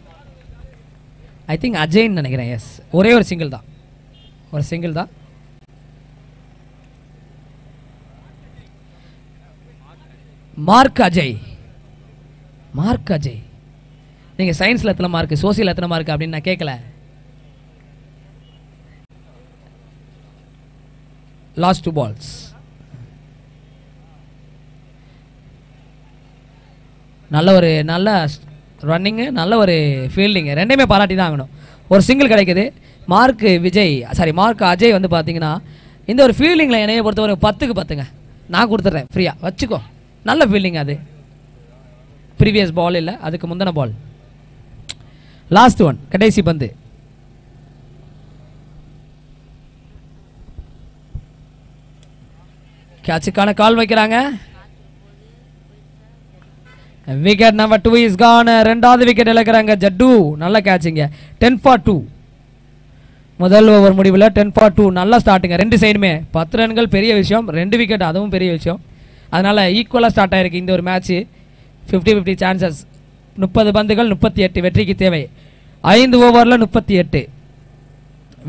A: ஐ திங்க் அஜய்ன்னு நினைக்கிறேன் எஸ் ஒரே ஒரு சிங்கிள் தான் ஒரு சிங்கிள் தான் மார்க் அஜய் மார்க் அஜய் நீங்க சயின்ஸ்ல எத்தனை மார்க் சோசியல் எத்தனை மார்க் அப்படின்னு நான் கேட்கல லாஸ்ட் டூ பால்ஸ் நல்ல ஒரு நல்ல ரன்னிங்கு நல்ல ஒரு ஃபீல்டிங்கு ரெண்டையுமே பாராட்டி தான் ஆகணும் ஒரு சிங்கிள் கிடைக்குது mark Vijay sorry mark Ajay வந்து பார்த்தீங்கன்னா இந்த ஒரு ஃபீல்டிங்கில் என்னைய பொறுத்தவரை பத்துக்கு பத்துங்க நான் கொடுத்துட்றேன் ஃப்ரீயாக வச்சுக்கோ நல்ல ஃபீல்டிங் அது ப்ரீவியஸ் பால் இல்லை அதுக்கு முந்தின பால் லாஸ்ட் ஒன் கடைசி பந்து கேட்சுக்கான கால் வைக்கிறாங்க wicket number two is gone ரெண்டாவது விக்கெட் இழக்கிறாங்க ஜட்டு நல்ல கேட்சிங்க டென் ஃபார் டூ முதல் ஓவர் முடிவில் டென் ஃபார் டூ நல்லா ஸ்டார்ட்டுங்க ரெண்டு சைடுமே பத்து ரன்கள் பெரிய விஷயம் ரெண்டு விக்கெட் அதுவும் பெரிய விஷயம் அதனால் ஈக்குவலாக ஸ்டார்ட் ஆகிருக்கு இந்த ஒரு மேட்ச்சு ஃபிஃப்டி ஃபிஃப்டி சான்சஸ் முப்பது பந்துகள் முப்பத்தி எட்டு வெற்றிக்கு தேவை ஐந்து ஓவரில் முப்பத்தி எட்டு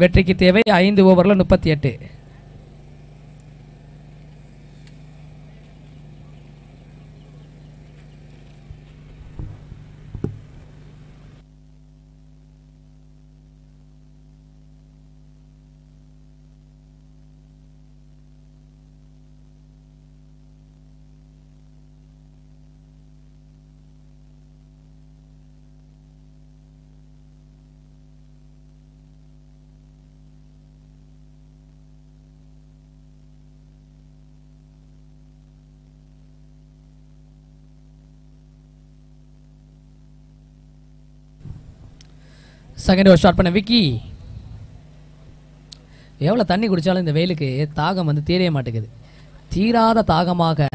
A: வெற்றிக்கு தேவை ஐந்து ஓவரில் முப்பத்தி எட்டு செகண்ட் ஓவர் ஸ்டார்ட் பண்ண விக்கி எவ்வளோ தண்ணி குடித்தாலும் இந்த வெயிலுக்கு தாகம் வந்து தீரவே மாட்டேங்குது தீராத தாகமாக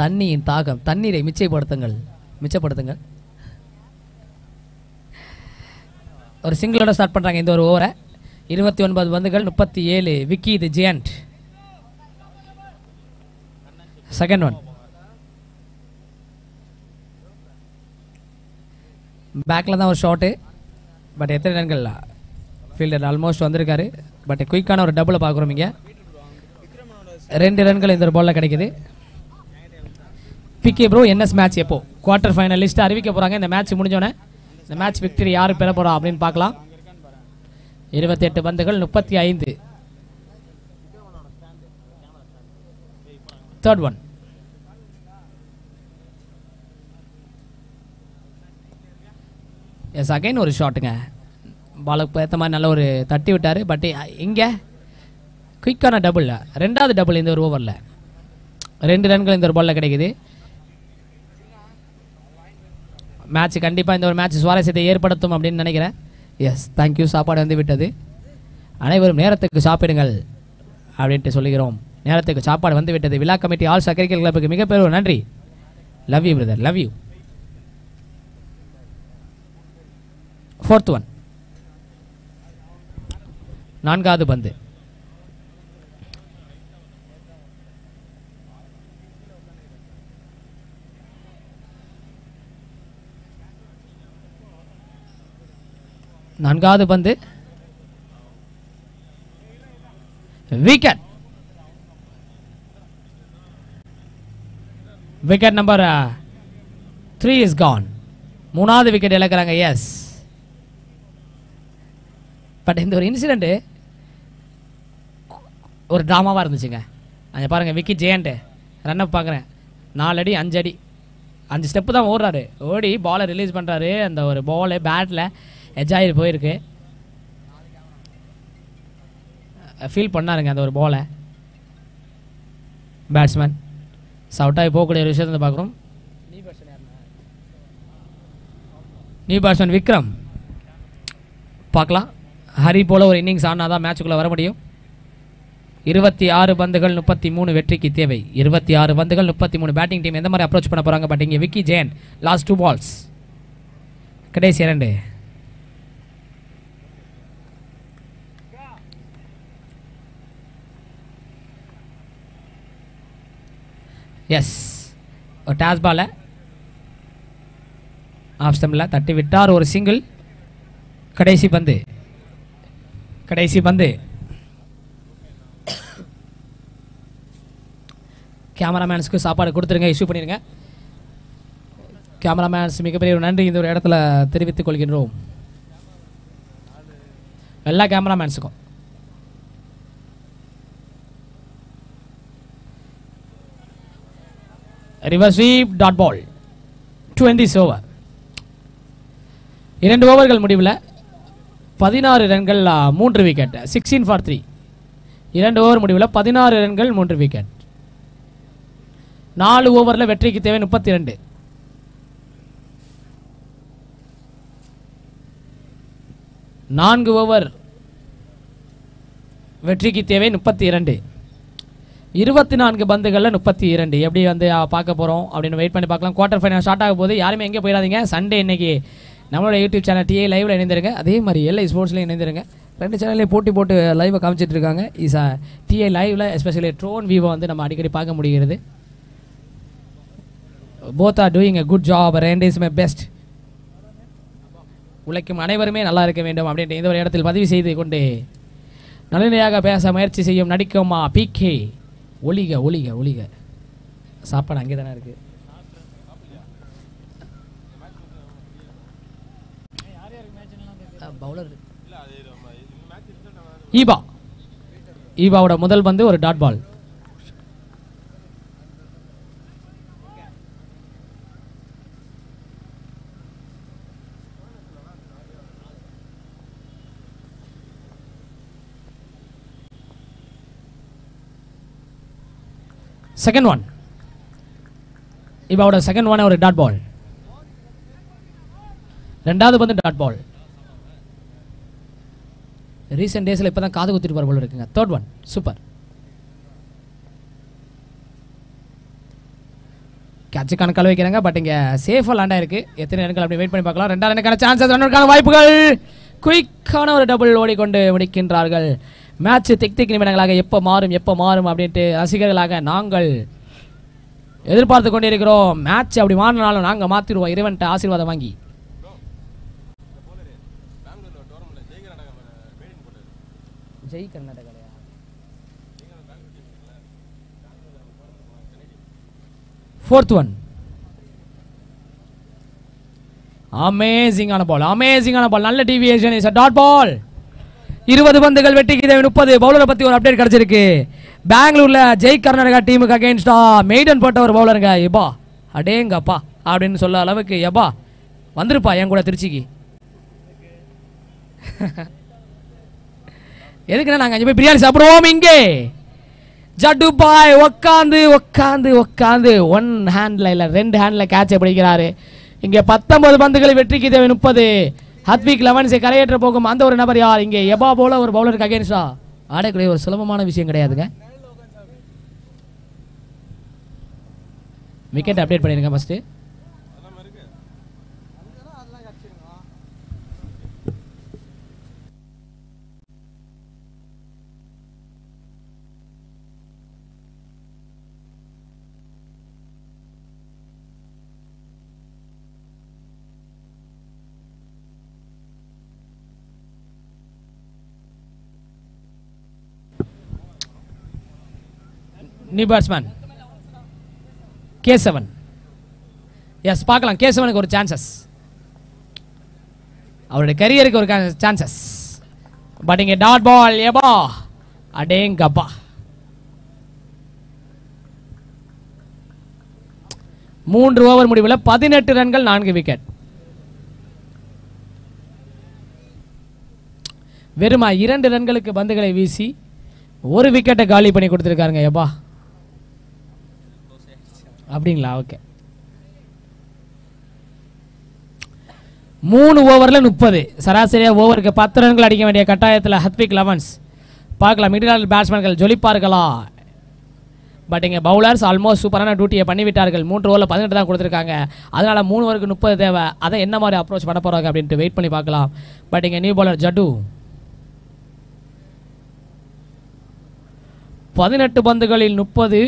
A: தண்ணியின் தாகம் தண்ணீரை மிச்சப்படுத்துங்கள் மிச்சப்படுத்துங்கள் ஒரு சிங்கிளோட ஸ்டார்ட் பண்ணுறாங்க இந்த ஒரு ஓவரை இருபத்தி ஒன்பது பந்துகள் முப்பத்தி ஏழு Vicky the giant second one பேக்கில் தான் ஒரு ஷார்ட்டு பட் எத்தனை ரன்கள் ஃபீல்டர் ஆல்மோஸ்ட் வந்திருக்காரு பட் குயிக்கான ஒரு டபுளை பார்க்குறோம் இங்கே ரெண்டு ரன்கள் இந்த பாலில் கிடைக்குது பிகே ப்ரோ என்எஸ் மேட்ச் எப்போ குவார்டர் ஃபைனலிஸ்ட் அறிவிக்க போகிறாங்க இந்த மேட்ச் முடிஞ்சோடனே இந்த மேட்ச் விக்டரி யார் பெற போகிறா அப்படின்னு பார்க்கலாம் இருபத்தெட்டு பந்துகள் முப்பத்தி ஐந்து தேர்ட் ஒன் எஸ் அகைன் ஒரு ஷாட்டுங்க பாலுக்கு ஏற்ற மாதிரி நல்ல ஒரு தட்டி விட்டார் பட் இங்கே குயிக்கான டபுளில் ரெண்டாவது டபுள் இந்த ஒரு ஓவரில் ரெண்டு ரன்கள் இந்த ஒரு பாலில் கிடைக்குது மேட்ச் கண்டிப்பாக இந்த ஒரு மேட்ச் சுவாரஸ்யத்தை ஏற்படுத்தும் அப்படின்னு நினைக்கிறேன் எஸ் தேங்க்யூ சாப்பாடு வந்து விட்டது அனைவரும் நேரத்துக்கு சாப்பிடுங்கள் அப்படின்ட்டு சொல்லுகிறோம் நேரத்துக்கு சாப்பாடு வந்து விட்டது விழா கமிட்டி ஆல் சக்கரை கிளப்புக்கு மிகப்பெரும் நன்றி love you brother love you fourth one நான்காவது பந்து நான்காவது பந்து wicket wicket number three is gone மூணாவது விக்கெட் இழக்கிறாங்க எஸ் பட் இந்த ஒரு இன்சிடெண்ட்டு ஒரு ட்ராமாவாக இருந்துச்சுங்க அதை பாருங்கள் விக்கி ஜெயண்ட்டு ரன்னப் பார்க்குறேன் நாலு அடி அஞ்சு அடி அஞ்சு ஸ்டெப்பு தான் ஓடுறாரு ஓடி பாலை ரிலீஸ் பண்ணுறாரு அந்த ஒரு பாலு பேட்டில் எஜ்ஜாயிரு போயிருக்கு ஃபீல் பண்ணாருங்க அந்த ஒரு பாலை பேட்ஸ்மேன் சவுட்டாகி போகக்கூடிய ஒரு விஷயத்தை பார்க்குறோம் நியூ பேட்ஸ்மேன் விக்ரம் பார்க்கலாம் ஹரி போல் ஒரு இன்னிங்ஸ் ஆனால் தான் மேட்சுக்குள்ளே வர முடியும் இருபத்தி ஆறு பந்துகள் முப்பத்தி மூணு வெற்றிக்கு தேவை இருபத்தி ஆறு பந்துகள் முப்பத்தி மூணு பேட்டிங் டீம் எந்த மாதிரி அப்ரோச் பண்ண போகிறாங்க பட் இங்கே Vicky Jayan last two balls கடைசி இரண்டு எஸ் ஒரு டாஸ் பாலை ஆஃப் ஸ்டம்பில் தட்டி விட்டார் ஒரு சிங்கிள் கடைசி பந்து கடைசி பந்து கேமராமேன்ஸ்க்கு சாப்பாடு கொடுத்துருங்க இஷ்யூ பண்ணிடுங்க கேமராமேன்ஸ் மிகப்பெரிய ஒரு நன்றி இந்த ஒரு இடத்துல தெரிவித்துக் கொள்கின்றோம் எல்லா கேமராமேன்ஸுக்கும் reverse dot ball twenty over இரண்டு ஓவர்கள் முடிவில் பதினாறு ரன்கள் மூன்று விக்கெட் சிக்ஸ்டீன் ஃபார் த்ரீ இரண்டு ஓவர் முடிவில் பதினாறு ரன்கள் மூன்று விக்கெட் நாலு ஓவரில் வெற்றிக்கு தேவை முப்பத்தி ரெண்டு நான்கு ஓவர் வெற்றிக்கு தேவை முப்பத்தி இரண்டு இருபத்தி நான்கு பந்துகளில் முப்பத்தி இரண்டு எப்படி வந்து பார்க்க போகிறோம் அப்படின்னு வெயிட் பண்ணி பார்க்கலாம் குவார்ட்டர் ஃபைனல் ஸ்டார்ட் ஆகும் போது யாருமே எங்கே போயிடாதீங்க சண்டே இன்னைக்கு நம்மளோட யூடியூப் சேனல் டிஏ லைவில் இணைந்திருங்க அதே மாதிரி எல்ஐ ஸ்போர்ட்ஸ்லையும் இணைந்திருங்க ரெண்டு சேனல்லையும் போட்டி போட்டு லைவை காமிச்சிட்டு இருக்காங்க இஸ் டிஏ லைவில் எஸ்பெஷலி ட்ரோன் வீவோ வந்து நம்ம அடிக்கடி பார்க்க முடிகிறது both are doing a good job ரெண்டு இஸ் மை பெஸ்ட் உழைக்கும் அனைவருமே நல்லா இருக்க வேண்டும் அப்படின்ட்டு இந்த ஒரு இடத்தில் பதிவு செய்து கொண்டு நடுநிலையாக பேச முயற்சி செய்யும் நடிக்கோமா பிகே ஒளிக ஒளிக ஒளிக சாப்பாடு அங்கே தானே இருக்குது பவுலர் ஈபா ஈபாவோட முதல் பந்து ஒரு டாட் பால் செகண்ட் ஒன் இவாவோட செகண்ட் ஒன் ஒரு டாட் பால் ரெண்டாவது வந்து டாட் பால் ரீசெண்ட் டேஸில் இப்போ தான் காது குத்திருப்பார் போல இருக்குங்க தேர்ட் ஒன் சூப்பர் கேட்சு கணக்கால் வைக்கிறாங்க பட் இங்கே சேஃபாக லேண்டாக இருக்குது எத்தனை ரன்கள் அப்படி வெயிட் பண்ணி பார்க்கலாம் ரெண்டாவது எனக்கான சான்சஸ் ரன்னுக்கான வாய்ப்புகள் குயிக்கான ஒரு டபுள் ஓடிக்கொண்டு முடிக்கின்றார்கள் மேட்ச் திக் திக் நிமிடங்களாக எப்போ மாறும் எப்போ மாறும் அப்படின்ட்டு ரசிகர்களாக நாங்கள் எதிர்பார்த்து கொண்டிருக்கிறோம் மேட்ச் அப்படி மாறினாலும் நாங்கள் மாற்றிடுவோம் இறைவன்ட்ட ஆசீர்வாதம் வாங்கி ஜெய் கர்நாடகாலையா ஃபோர்த் ஒன் அமேசிங்கான பால் அமேசிங்கான பால் நல்ல டிவியேஷன் இஸ் டாட் பால் இருபது பந்துகள் வெட்டிக்கு முப்பது பவுலரை பற்றி ஒரு அப்டேட் கிடச்சிருக்கு பெங்களூர்ல ஜெய் கர்நாடகா டீமுக்கு அகேன்ஸ்டா மெய்டன் போட்ட ஒரு பவுலருங்க எப்பா அடேங்கப்பா அப்படின்னு சொல்ல அளவுக்கு எப்பா வந்திருப்பா என் கூட திருச்சிக்கு எதுக்குன்னா நாங்கள் அஞ்சு போய் பிரியாணி சாப்பிடுவோம் இங்கே ஜட்டு பாய் உக்காந்து உக்காந்து உக்காந்து ஒன் ஹேண்டில் இல்லை ரெண்டு ஹேண்டில் கேட்சை பிடிக்கிறாரு இங்கே பத்தொன்பது பந்துகளை வெற்றிக்கு தேவை முப்பது ஹத்விக் லெவன்ஸை கரையேற்ற போகும் அந்த ஒரு நபர் யார் இங்கே எபா போல ஒரு பவுலருக்கு அகேன்ஸ்டா ஆடக்கூடிய ஒரு சுலபமான விஷயம் கிடையாதுங்க விக்கெட் அப்டேட் பண்ணிடுங்க first new batsman Kesavan yes பார்க்கலாம் கேசவனுக்கு ஒரு சான்சஸ் அவருடைய கரியருக்கு ஒரு சான்சஸ் பட் இங்கே டாட் பால் ஏபா அடேங்கப்பா மூன்று ஓவர் முடிவில் பதினெட்டு ரன்கள் நான்கு விக்கெட் வெறுமா இரண்டு ரன்களுக்கு பந்துகளை வீசி ஒரு விக்கெட்டை காலி பண்ணி கொடுத்துருக்காருங்க எப்பா அப்படிங்களா ஓகே மூணு ஓவரில் முப்பது சராசரியாக ஓவருக்கு பத்து ரன்கள் அடிக்க வேண்டிய கட்டாயத்தில் ஹத்விக் லெவன்ஸ் பார்க்கலாம் மிடில் ஆர்டர் பேட்ஸ்மேன்கள் ஜொலிப்பார்களா பட் இங்கே பவுலர்ஸ் ஆல்மோஸ்ட் சூப்பரான டியூட்டியை பண்ணிவிட்டார்கள் மூன்று ஓவரில் பதினெட்டு தான் கொடுத்துருக்காங்க அதனால் மூணு ஓவருக்கு முப்பது தேவை அதை என்ன மாதிரி அப்ரோச் பண்ண போகிறாங்க அப்படின்ட்டு வெயிட் பண்ணி பார்க்கலாம் பட் இங்கே நியூ பவுலர் ஜட்டு பதினெட்டு பந்துகளில் முப்பது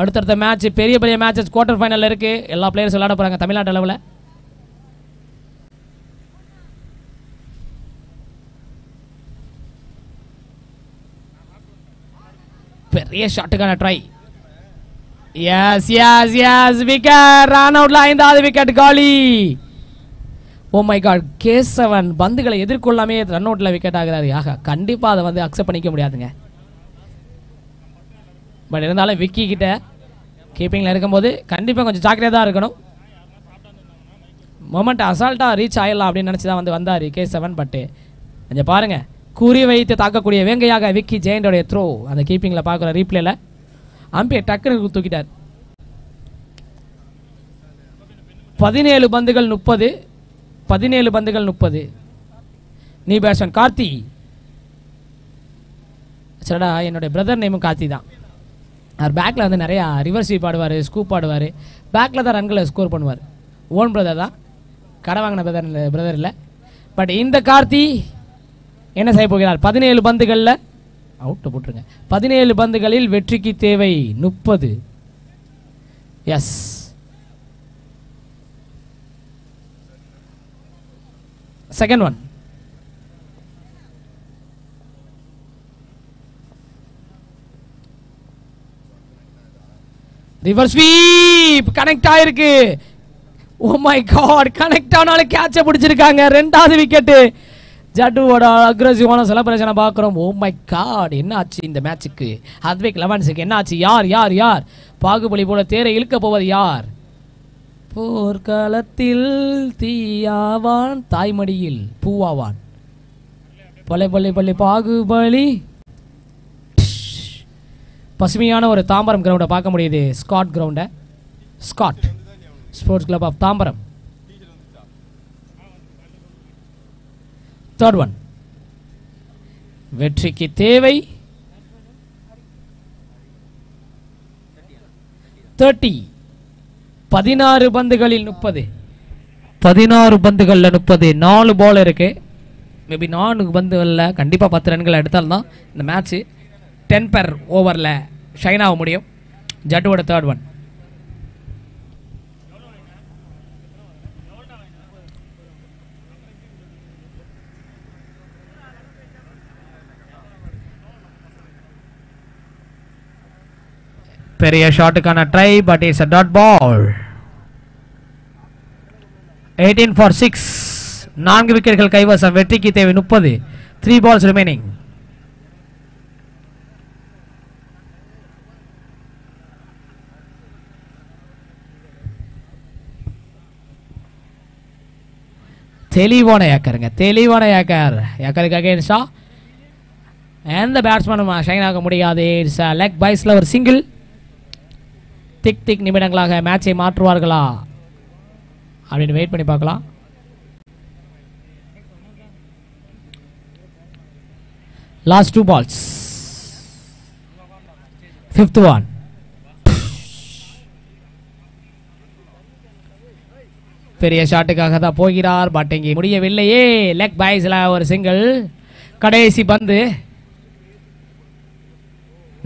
A: அடுத்தடுத்த மேட்ச் பெரிய பெரிய மேட்சஸ் குவார்டர் ஃபைனலில் இருக்குது எல்லா பிளேயர்ஸ் விளாட போகிறாங்க தமிழ்நாடு அளவில் பெரிய ஷாட்டுக்கான try yes yes yes wicket run அவுட்ல ஐந்தாவது விக்கெட் காலி ஓ மை காட் கேசவன் பந்துகளை எதிர்கொள்ளாமே ரன் அவுட்ல விக்கெட் ஆகிறாரு ஆக கண்டிப்பாக அதை வந்து அக்செப்ட் பண்ணிக்க முடியாதுங்க பட் இருந்தாலும் விக்கி கிட்ட கீப்பிங்கில் இருக்கும்போது கண்டிப்பாக கொஞ்சம் ஜாக்கிரதாக தான் இருக்கணும் மொமெண்ட் அசால்ட்டாக ரீச் ஆகிடலாம் அப்படின்னு நினச்சி தான் வந்து வந்தார் கே செவன் பட்டு கொஞ்சம் பாருங்கள் கூறி வைத்து தாக்கக்கூடிய வேங்கையாக விக்கி ஜெயண்டோடைய த்ரோ அந்த கீப்பிங்கில் பார்க்குற ரீப்ளேல அம்பியை டக்குனு தூக்கிட்டார் பதினேழு பந்துகள் முப்பது பதினேழு பந்துகள் முப்பது நீ பேட்ஸ்மேன் கார்த்தி சரடா என்னுடைய பிரதர் நேமும் கார்த்தி தான் அவர் பேக்கில் வந்து நிறையா ரிவர்ஸ் ஸ்வீப் ஆடுவார் ஸ்கூப் ஆடுவார் பேக்கில் தான் ரன்களை ஸ்கோர் பண்ணுவார் ஓன் பிரதர் தான் கடை வாங்கின பிரதர் பிரதர் இல்லை பட் இந்த கார்த்தி என்ன செய்ய போகிறார் பதினேழு பந்துகளில் அவுட்டு போட்டுருங்க பதினேழு பந்துகளில் வெற்றிக்கு தேவை முப்பது yes second one reverse sweep connect ஆயிருக்கு ஓ மை காட் கனெக்ட் ஆனாலும் கேட்சை பிடிச்சிருக்காங்க ரெண்டாவது விக்கெட்டு ஜட்டுவோட அக்ரஸிவான செலப்ரேஷனை பார்க்குறோம் ஓ மை காட் என்ன ஆச்சு இந்த மேட்சுக்கு ஹத்விக் லெவன்ஸுக்கு என்ன ஆச்சு யார் யார் யார் பாகுபலி போல தேரை இழுக்க போவது யார் போர்க்களத்தில் தீயாவான் தாய்மடியில் பூவாவான் பள்ளி பள்ளி பள்ளி பாகுபலி பசுமையான ஒரு தாம்பரம் கிரவுண்டை பார்க்க முடியுது ஸ்காட் கிரவுண்டை Scott sports club of Tambaram third one வெற்றிக்கு தேவை தேர்ட்டி பதினாறு பந்துகளில் முப்பது பதினாறு பந்துகளில் முப்பது நாலு பால் இருக்கு மேபி நான்கு பந்துகளில் கண்டிப்பாக பத்து ரன்கள் எடுத்தால்தான் இந்த மேட்ச்சு டென் பர் ஓவரில் ஷைன் ஆக முடியும் ஜட்டோட தேர்ட் ஒன் பெரிய ஷாட்டுக்கான try but is a dot ball eighteen for six நான்கு விக்கெட்டுகள் கைவசம் வெற்றிக்கு தேவை முப்பது த்ரீ பால்ஸ் ரிமைனிங் தெளிவான ஏக்கருங்க தெளிவான ஏக்கர் ஏக்கருக்கு அகேன்ஸ்டா எந்த பேட்ஸ்மேனும் ஷைன் ஆக முடியாது இட்ஸ் லெக் பைஸில் ஒரு சிங்கிள் திக் திக் நிமிடங்களாக மேட்சை மாற்றுவார்களா அப்படின்னு வெயிட் பண்ணி பார்க்கலாம் last two balls fifth one பெரிய ஷாட்டுக்காக தான் போகிறார் பட் இங்கே முடியவில்லையே லெக் பாய்ஸில் ஒரு சிங்கிள் கடைசி பந்து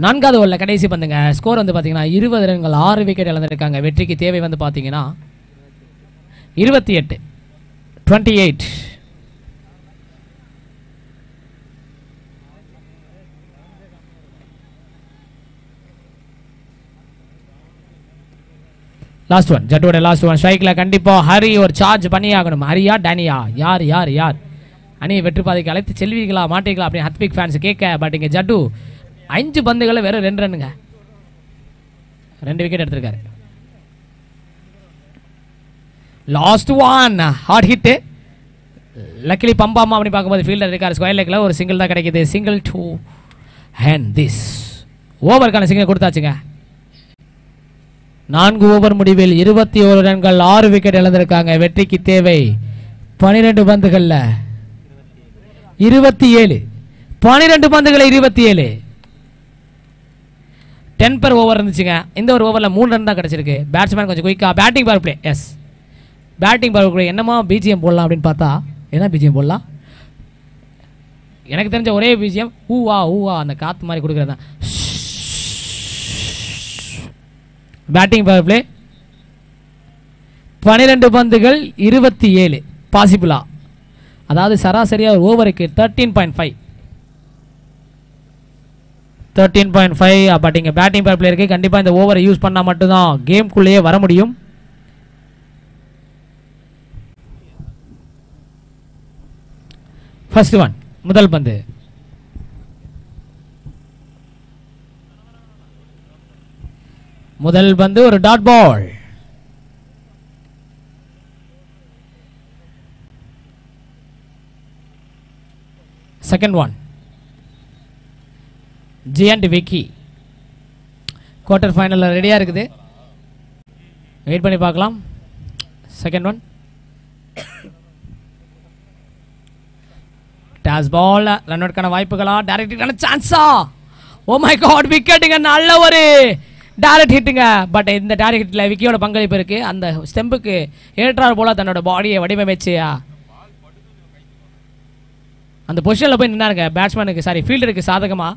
A: நான்காவது ஓவரில் கடைசி பந்துங்க ஸ்கோர் வந்து பார்த்தீங்கன்னா இருபது ரன்கள் ஆறு விக்கெட் இழந்திருக்காங்க வெற்றிக்கு தேவை வந்து பார்த்தீங்கன்னா இருபத்தி எட்டு டுவெண்ட்டி எயிட் லாஸ்ட் ஒன் ஜட்டோட லாஸ்ட் ஒன் ஸ்ட்ரைக்கில் கண்டிப்பாக ஹரி ஒரு சார்ஜ் பண்ணி ஆகணும் ஹரியா டனியா யார் யார் யார் அணியை வெற்றிப்பாதைக்கு அழைத்து செல்வீர்களா மாட்டீங்களா அப்படின்னு ஹத்பிக் ஃபேன்ஸ் கேட்க பட் இங்கே ஜட்டு அஞ்சு பந்துகளை வெறும் ரெண்டு ரன்னுங்க ரெண்டு விக்கெட் எடுத்திருக்காரு last one hot hit luckily பம்பாமா அப்படின்னு பார்க்கும்போது ஃபீல்டர் இருக்கார் ஸ்கொயர் லெக்கில் ஒரு சிங்கிள் தான் கிடைக்கிது சிங்கிள் டூ ஹேண்ட் திஸ் ஓவருக்கான சிங்கிள் கொடுத்தாச்சுங்க நான்கு ஓவர் முடிவில் இருபத்தி ஓரு ரன்கள் ஆறு விக்கெட் இழந்திருக்காங்க வெற்றிக்கு தேவை பனிரெண்டு பந்துகளில் இருபத்தி ஏழு பனிரெண்டு பந்துகளில் இருபத்தி ஏழு டென் பர் ஓவர் இருந்துச்சுங்க இந்த ஒரு ஓவரில் மூணு ரன் தான் கிடச்சிருக்கு பேட்ஸ்மேன் கொஞ்சம் குயிக்காக batting power play yes batting power play என்னமோ பிஜிஎம் போடலாம் அப்படின்னு பார்த்தா என்ன பிஜிஎம் போடலாம் எனக்கு தெரிஞ்ச ஒரே பிஜிஎம் ஊவா ஊவா அந்த காற்று மாதிரி கொடுக்குறது தான் பேட்டிங் பவர் பிளே பன்னிரெண்டு பந்துகள் இருபத்தி ஏழு பாசிபிளா அதாவது சராசரியாக ஒரு ஓவருக்கு thirteen point five thirteen point five but இங்கே பேட்டிங் பவர் பிளேயருக்கு கண்டிப்பாக இந்த ஓவரை யூஸ் பண்ணால் மட்டும்தான் கேம்குள்ளேயே வர முடியும் ஃபஸ்ட்டு ஒன் முதல் பந்து முதல் பந்து ஒரு டாட் பால் செகண்ட் ஒன் ஜி அண்ட் விக்கி குவார்டர் ஃபைனலில் ரெடியாக இருக்குது வெயிட் பண்ணி பார்க்கலாம் second one toss ball run அவுட்கான வாய்ப்புகளா டைரக்டான சான்ஸா ஓ மை காட் விக்கெட்டுங்க நல்ல ஒரு டேரக்ட் ஹிட்டுங்க பட் இந்த டேரக்ட் ஹிட்டில் விக்கியோட பங்களிப்பு இருக்குது அந்த ஸ்டெம்புக்கு ஏற்றார் போல் தன்னோட பாடியை வடிவமைச்சு அந்த பொசிஷனில் போய் நின்னாருங்க பேட்ஸ்மேனுக்கு சாரி ஃபீல்டருக்கு சாதகமாக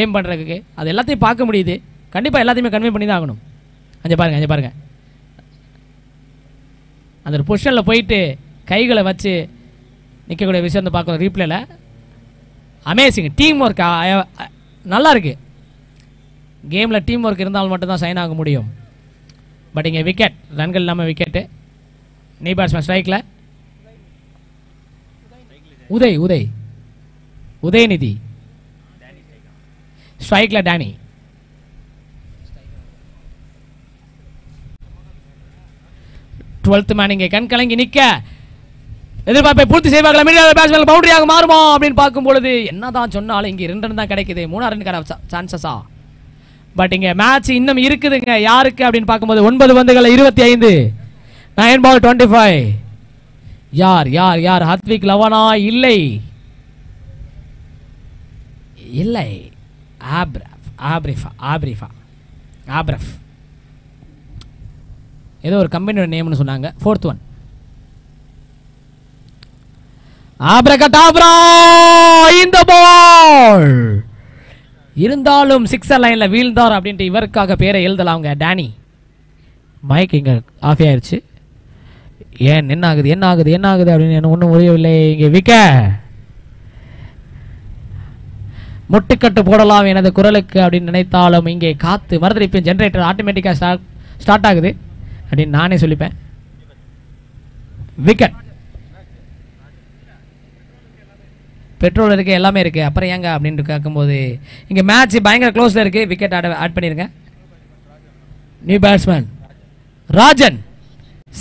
A: ஏம் பண்ணுறதுக்கு அது எல்லாத்தையும் பார்க்க முடியுது கண்டிப்பாக எல்லாத்தையுமே கன்வே பண்ணி தான் ஆகணும் அஞ்சு பாருங்கள் அஞ்சு பாருங்கள் அந்த ஒரு பொசிஷனில் போயிட்டு கைகளை வச்சு நிற்கக்கூடிய விஷயம் வந்து பார்க்கணும் ரீப்ளேல அமேசிங் டீம் ஒர்க் நல்லா இருக்குது கேமில் டீம் ஒர்க் இருந்தால் மட்டும்தான் சைன் ஆக முடியும் பட் இங்கே விக்கெட் ரன்கள் இல்லாமல் விக்கெட்டு நீ பேட்ஸ்மேன் ஸ்ட்ரைக்கில் உதய் உதய் உதயநிதி ஸ்ட்ரைக்கில் டேனி டுவெல்த் மேன் இங்கே கண் கலங்கி நிற்க எதிர்பார்ப்பை பூர்த்தி செய்வார்களா மீண்டும் பேட்ஸ்மேன் பவுண்டரியாக மாறுமா அப்படின்னு பார்க்கும் பொழுது என்னதான் சொன்னாலும் இங்கே ரெண்டு ரன் தான் கிடைக்குது மூணா ரன் கிடைச்சா சான்சஸா பட் இங்கே மேட்ச் இன்னும் இருக்குதுங்க யாருக்கு அப்படின்னு பார்க்கும்போது ஒன்பது பந்துகள் இருபத்தி ஐந்து நைன் பால் டுவெண்ட்டி ஃபைவ் யார் யார் யார் ஹத்விக் லவனா இல்லை இல்லை ஆப்ரஃப் ஆப்ரிஃபா ஆப்ரிஃபா ஆப்ரஃப் ஏதோ ஒரு கம்பெனியோட நேம்னு சொன்னாங்க ஃபோர்த் ஒன் ஆப்ரகட் ஆப்ரா இந்த பால் இருந்தாலும் சிக்ஸர் லைனில் வீழ்ந்தார் அப்படின்ட்டு இவருக்காக பேரை எழுதலாம் அவங்க டேனி மைக் இங்கே ஆஃப் ஆயிடுச்சு ஏன் என்ன ஆகுது என்ன ஆகுது என்ன ஆகுது அப்படின்னு எனக்கு ஒன்றும் முடியவில்லை இங்கே விக்க முட்டுக்கட்டு போடலாம் எனது குரலுக்கு அப்படின்னு நினைத்தாலும் இங்கே காத்து மறுதளிப்பு ஜென்ரேட்டர் ஆட்டோமேட்டிக்காக ஸ்டார்ட் ஸ்டார்ட் ஆகுது அப்படின்னு நானே சொல்லிப்பேன் விக்கெட் பெட்ரோல் இருக்கு எல்லாமே இருக்குது அப்புறம் ஏங்க அப்படின்னு கேட்கும்போது இங்கே மேட்ச் பயங்கர க்ளோஸில் இருக்குது விக்கெட் ஆட ஆட் பண்ணிருங்க நியூ பேட்ஸ்மேன் ராஜன்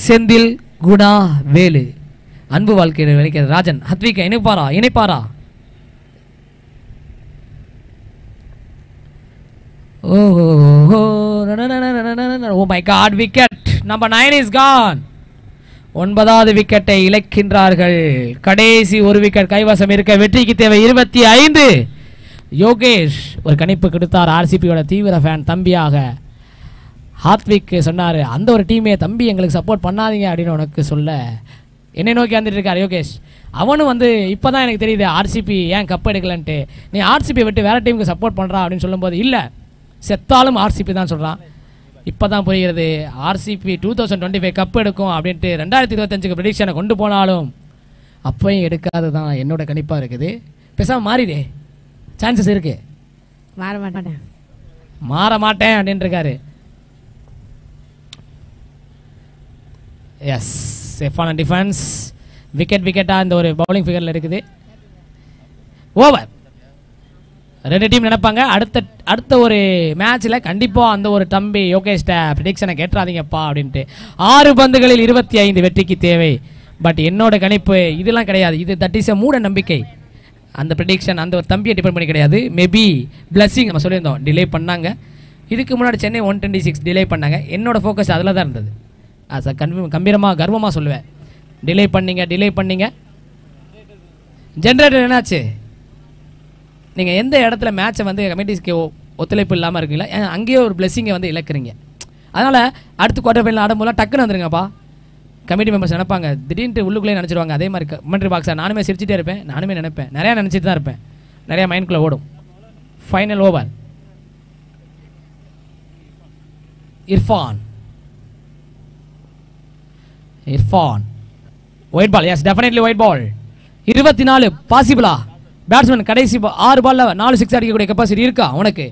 A: செந்தில் குணா வேலு அன்பு வாழ்க்கையில் நினைக்கிறது ராஜன் ஹத்விக்க இணைப்பாரா இணைப்பாரா ஓஹோ oh my god wicket number nine is gone ஒன்பதாவது விக்கெட்டை இழக்கின்றார்கள் கடைசி ஒரு விக்கெட் கைவசம் இருக்க வெற்றிக்கு தேவை இருபத்தி ஐந்து யோகேஷ் ஒரு கணிப்பு கொடுத்தார் ஆர்சிபியோட தீவிர ஃபேன் தம்பியாக ஹாத்விக் சொன்னார் அந்த ஒரு டீமே தம்பி எங்களுக்கு சப்போர்ட் பண்ணாதீங்க அப்படின்னு உனக்கு சொல்ல என்னை நோக்கி வந்துட்டு இருக்கார் யோகேஷ் அவனும் வந்து இப்போ தான் எனக்கு தெரியுது ஆர்சிபி ஏன் கப் எடுக்கலன்ட்டு நீ ஆர்சிபியை விட்டு வேறு டீமுக்கு சப்போர்ட் பண்ணுறான் அப்படின்னு சொல்லும்போது இல்லை செத்தாலும் ஆர்சிபி தான் சொல்கிறான் இப்போ தான் புரிகிறது RCB two thousand twenty five cup எடுக்கும் அப்படின்ட்டு ரெண்டாயிரத்தி இருபத்தஞ்சுக்கு ப்ரடிக்ஷனை கொண்டு போனாலும் அப்பையும் எடுக்காது தான் என்னோட கணிப்பாக இருக்குது பேசாமல் மாறிடு சான்சஸ் இருக்கு மாற மாட்டேன் மாற மாட்டேன் அப்படின்ட்டு இருக்காரு எஸ் செஃபான டிஃபென்ஸ் விக்கெட் விக்கெட்டாக இந்த ஒரு பவுலிங் ஃபிகரில் இருக்குது ஓவர் ரெண்டு டீம் நினைப்பாங்க அடுத்த அடுத்த ஒரு மேட்ச்சில் கண்டிப்பாக அந்த ஒரு தம்பி யோகேஷ்ட ப்ரிடிக்ஷனை கேட்டுறாதீங்கப்பா அப்படின்ட்டு ஆறு பந்துகளில் இருபத்தி ஐந்து வெற்றிக்கு தேவை பட் என்னோட கணிப்பு இதெல்லாம் கிடையாது இது தட் இஸ் எ மூட நம்பிக்கை அந்த ப்ரிடிக்ஷன் அந்த ஒரு தம்பியை டிபெண்ட் பண்ணி கிடையாது மேபி பிளஸ்ஸிங் நம்ம சொல்லியிருந்தோம் டிலே பண்ணாங்க இதுக்கு முன்னாடி Chennai one twenty six delay பண்ணாங்க என்னோட ஃபோக்கஸ் அதில் தான் இருந்தது அது கன்வி கம்பீரமாக கர்வமாக சொல்லுவேன் டிலே பண்ணிங்க டிலே பண்ணிங்க ஜென்ரேட்டர் என்னாச்சு நீங்கள் எந்த இடத்துல மேட்சை வந்து கமிட்டிஸ்க்கு ஒத்துழைப்பு இல்லாமல் இருக்கீங்களா அங்கேயே ஒரு பிளெஸிங்கை வந்து இழக்கிறீங்க அதனால் அடுத்து குவார்டர் ஃபைனல் ஆடும்போது டக்குன்னு வந்துருங்கப்பா கமிட்டி மெம்பர்ஸ் நினைப்பாங்க திடீர்னு உள்ளுக்குள்ளே நினச்சிருவாங்க அதே மாதிரி கமெண்ட்ரி பாக்ஸாக நானுமே சிரிச்சிட்டே இருப்பேன் நானுமே நினைப்பேன் நிறையா நினச்சிட்டு தான் இருப்பேன் நிறையா மைண்ட்குள்ளே ஓடும் final over Irfan Irfan white ball yes definitely white ball இருபத்தி நாலு பாசிபிளா பேட்ஸ்மேன் கடைசி ஆறு பாலில் நாலு சிக்ஸ் அடிக்கக்கூடிய கெப்பாசிட்டி இருக்கா உனக்கு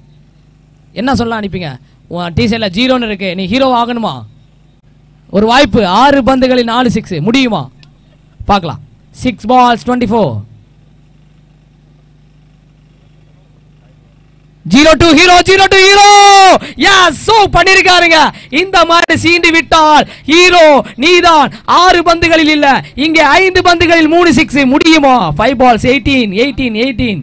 A: என்ன சொல்ல அனுப்பிங்க உன் டீசைல ஜீரோன்னு இருக்கு நீ ஹீரோ ஆகணுமா ஒரு வாய்ப்பு ஆறு பந்துகளில் நாலு சிக்ஸ் முடியுமா பார்க்கலாம் six balls twenty four zero to hero zero to hero yes so பண்ணிருக்காருங்க இந்த மாதிரி சீண்டு விட்டால் ஹீரோ நீதான் ஆறு பந்துகளில் இல்ல இங்க ஐந்து பந்துகளில் மூணு சிக்ஸ் முடியுமா five balls eighteen eighteen eighteen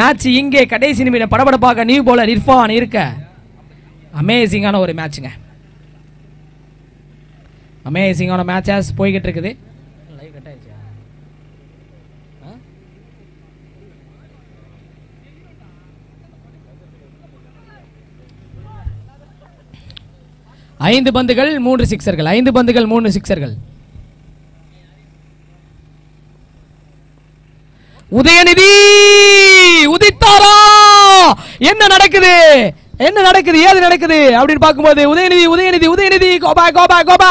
A: match இங்கே கடைசி நிமிடம் படபடப்பாக நியூ போலர் இர்ஃபான் இருக்க அமேசிங்கான ஒரு மேட்சுங்க அமேசிங்கான மேட்சஸ் போய்கிட்டு இருக்குது ஐந்து பந்துகள் மூன்று சிக்ஸர்கள் ஐந்து பந்துகள் மூன்று சிக்ஸர்கள் உதயநிதி உதித்தாரா என்ன நடக்குது என்ன நடக்குது ஏது நடக்குது அப்படின்னு பார்க்கும்போது Udhayanidhi Udhayanidhi Udhayanidhi Gopa Gopa Gopa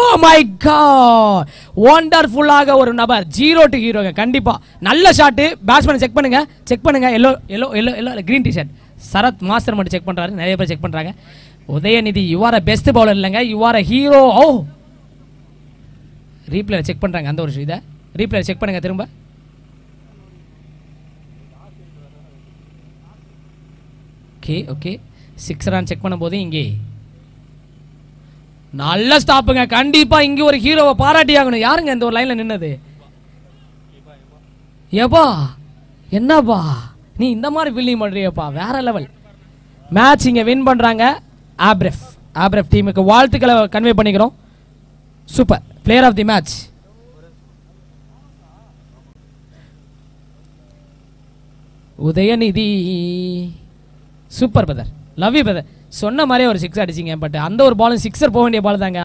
A: oh my God ஒண்டர்ஃபுல்லாக ஒரு நபர் ஜீரோ டு ஹீரோங்க கண்டிப்பா நல்ல ஷாட்டு பேட்ஸ்மேன் செக் பண்ணுங்க செக் பண்ணுங்க yellow yellow yellow yellow green T shirt Sarath master மட்டும் செக் பண்றாரு நிறைய பேர் செக் பண்றாங்க உதயநிதி யுவார பெஸ்ட் பவுலர் இல்லைங்க யுவார ஹீரோ ஓ ரீப்ளேல செக் பண்ணுறாங்க அந்த ஒரு இதை ரீப்ளேல செக் பண்ணுங்க திரும்ப okay okay six run check போது இங்கே நல்ல ஸ்டாப்புங்க கண்டிப்பாக இங்கே ஒரு ஹீரோவை பாராட்டி ஆகணும் யாருங்க இந்த ஒரு லைனில் நின்னது ஏப்பா என்னப்பா நீ இந்த மாதிரி பில்லிங் பண்ணுறியப்பா வேற லெவல் மேட்ச் இங்கே வின் பண்ணுறாங்க ஆப்ரெஃப் ஆப்ரெஃப் டீமுக்கு வாழ்த்துக்களை கன்வே பண்ணிக்கிறோம் super player of the match Udhayanidhi super brother love you brother சொன்ன மாதிரியே ஒரு சிக்ஸ் அடிச்சிங்க பட் அந்த ஒரு பாலும் சிக்ஸர் போக வேண்டிய பால் தாங்க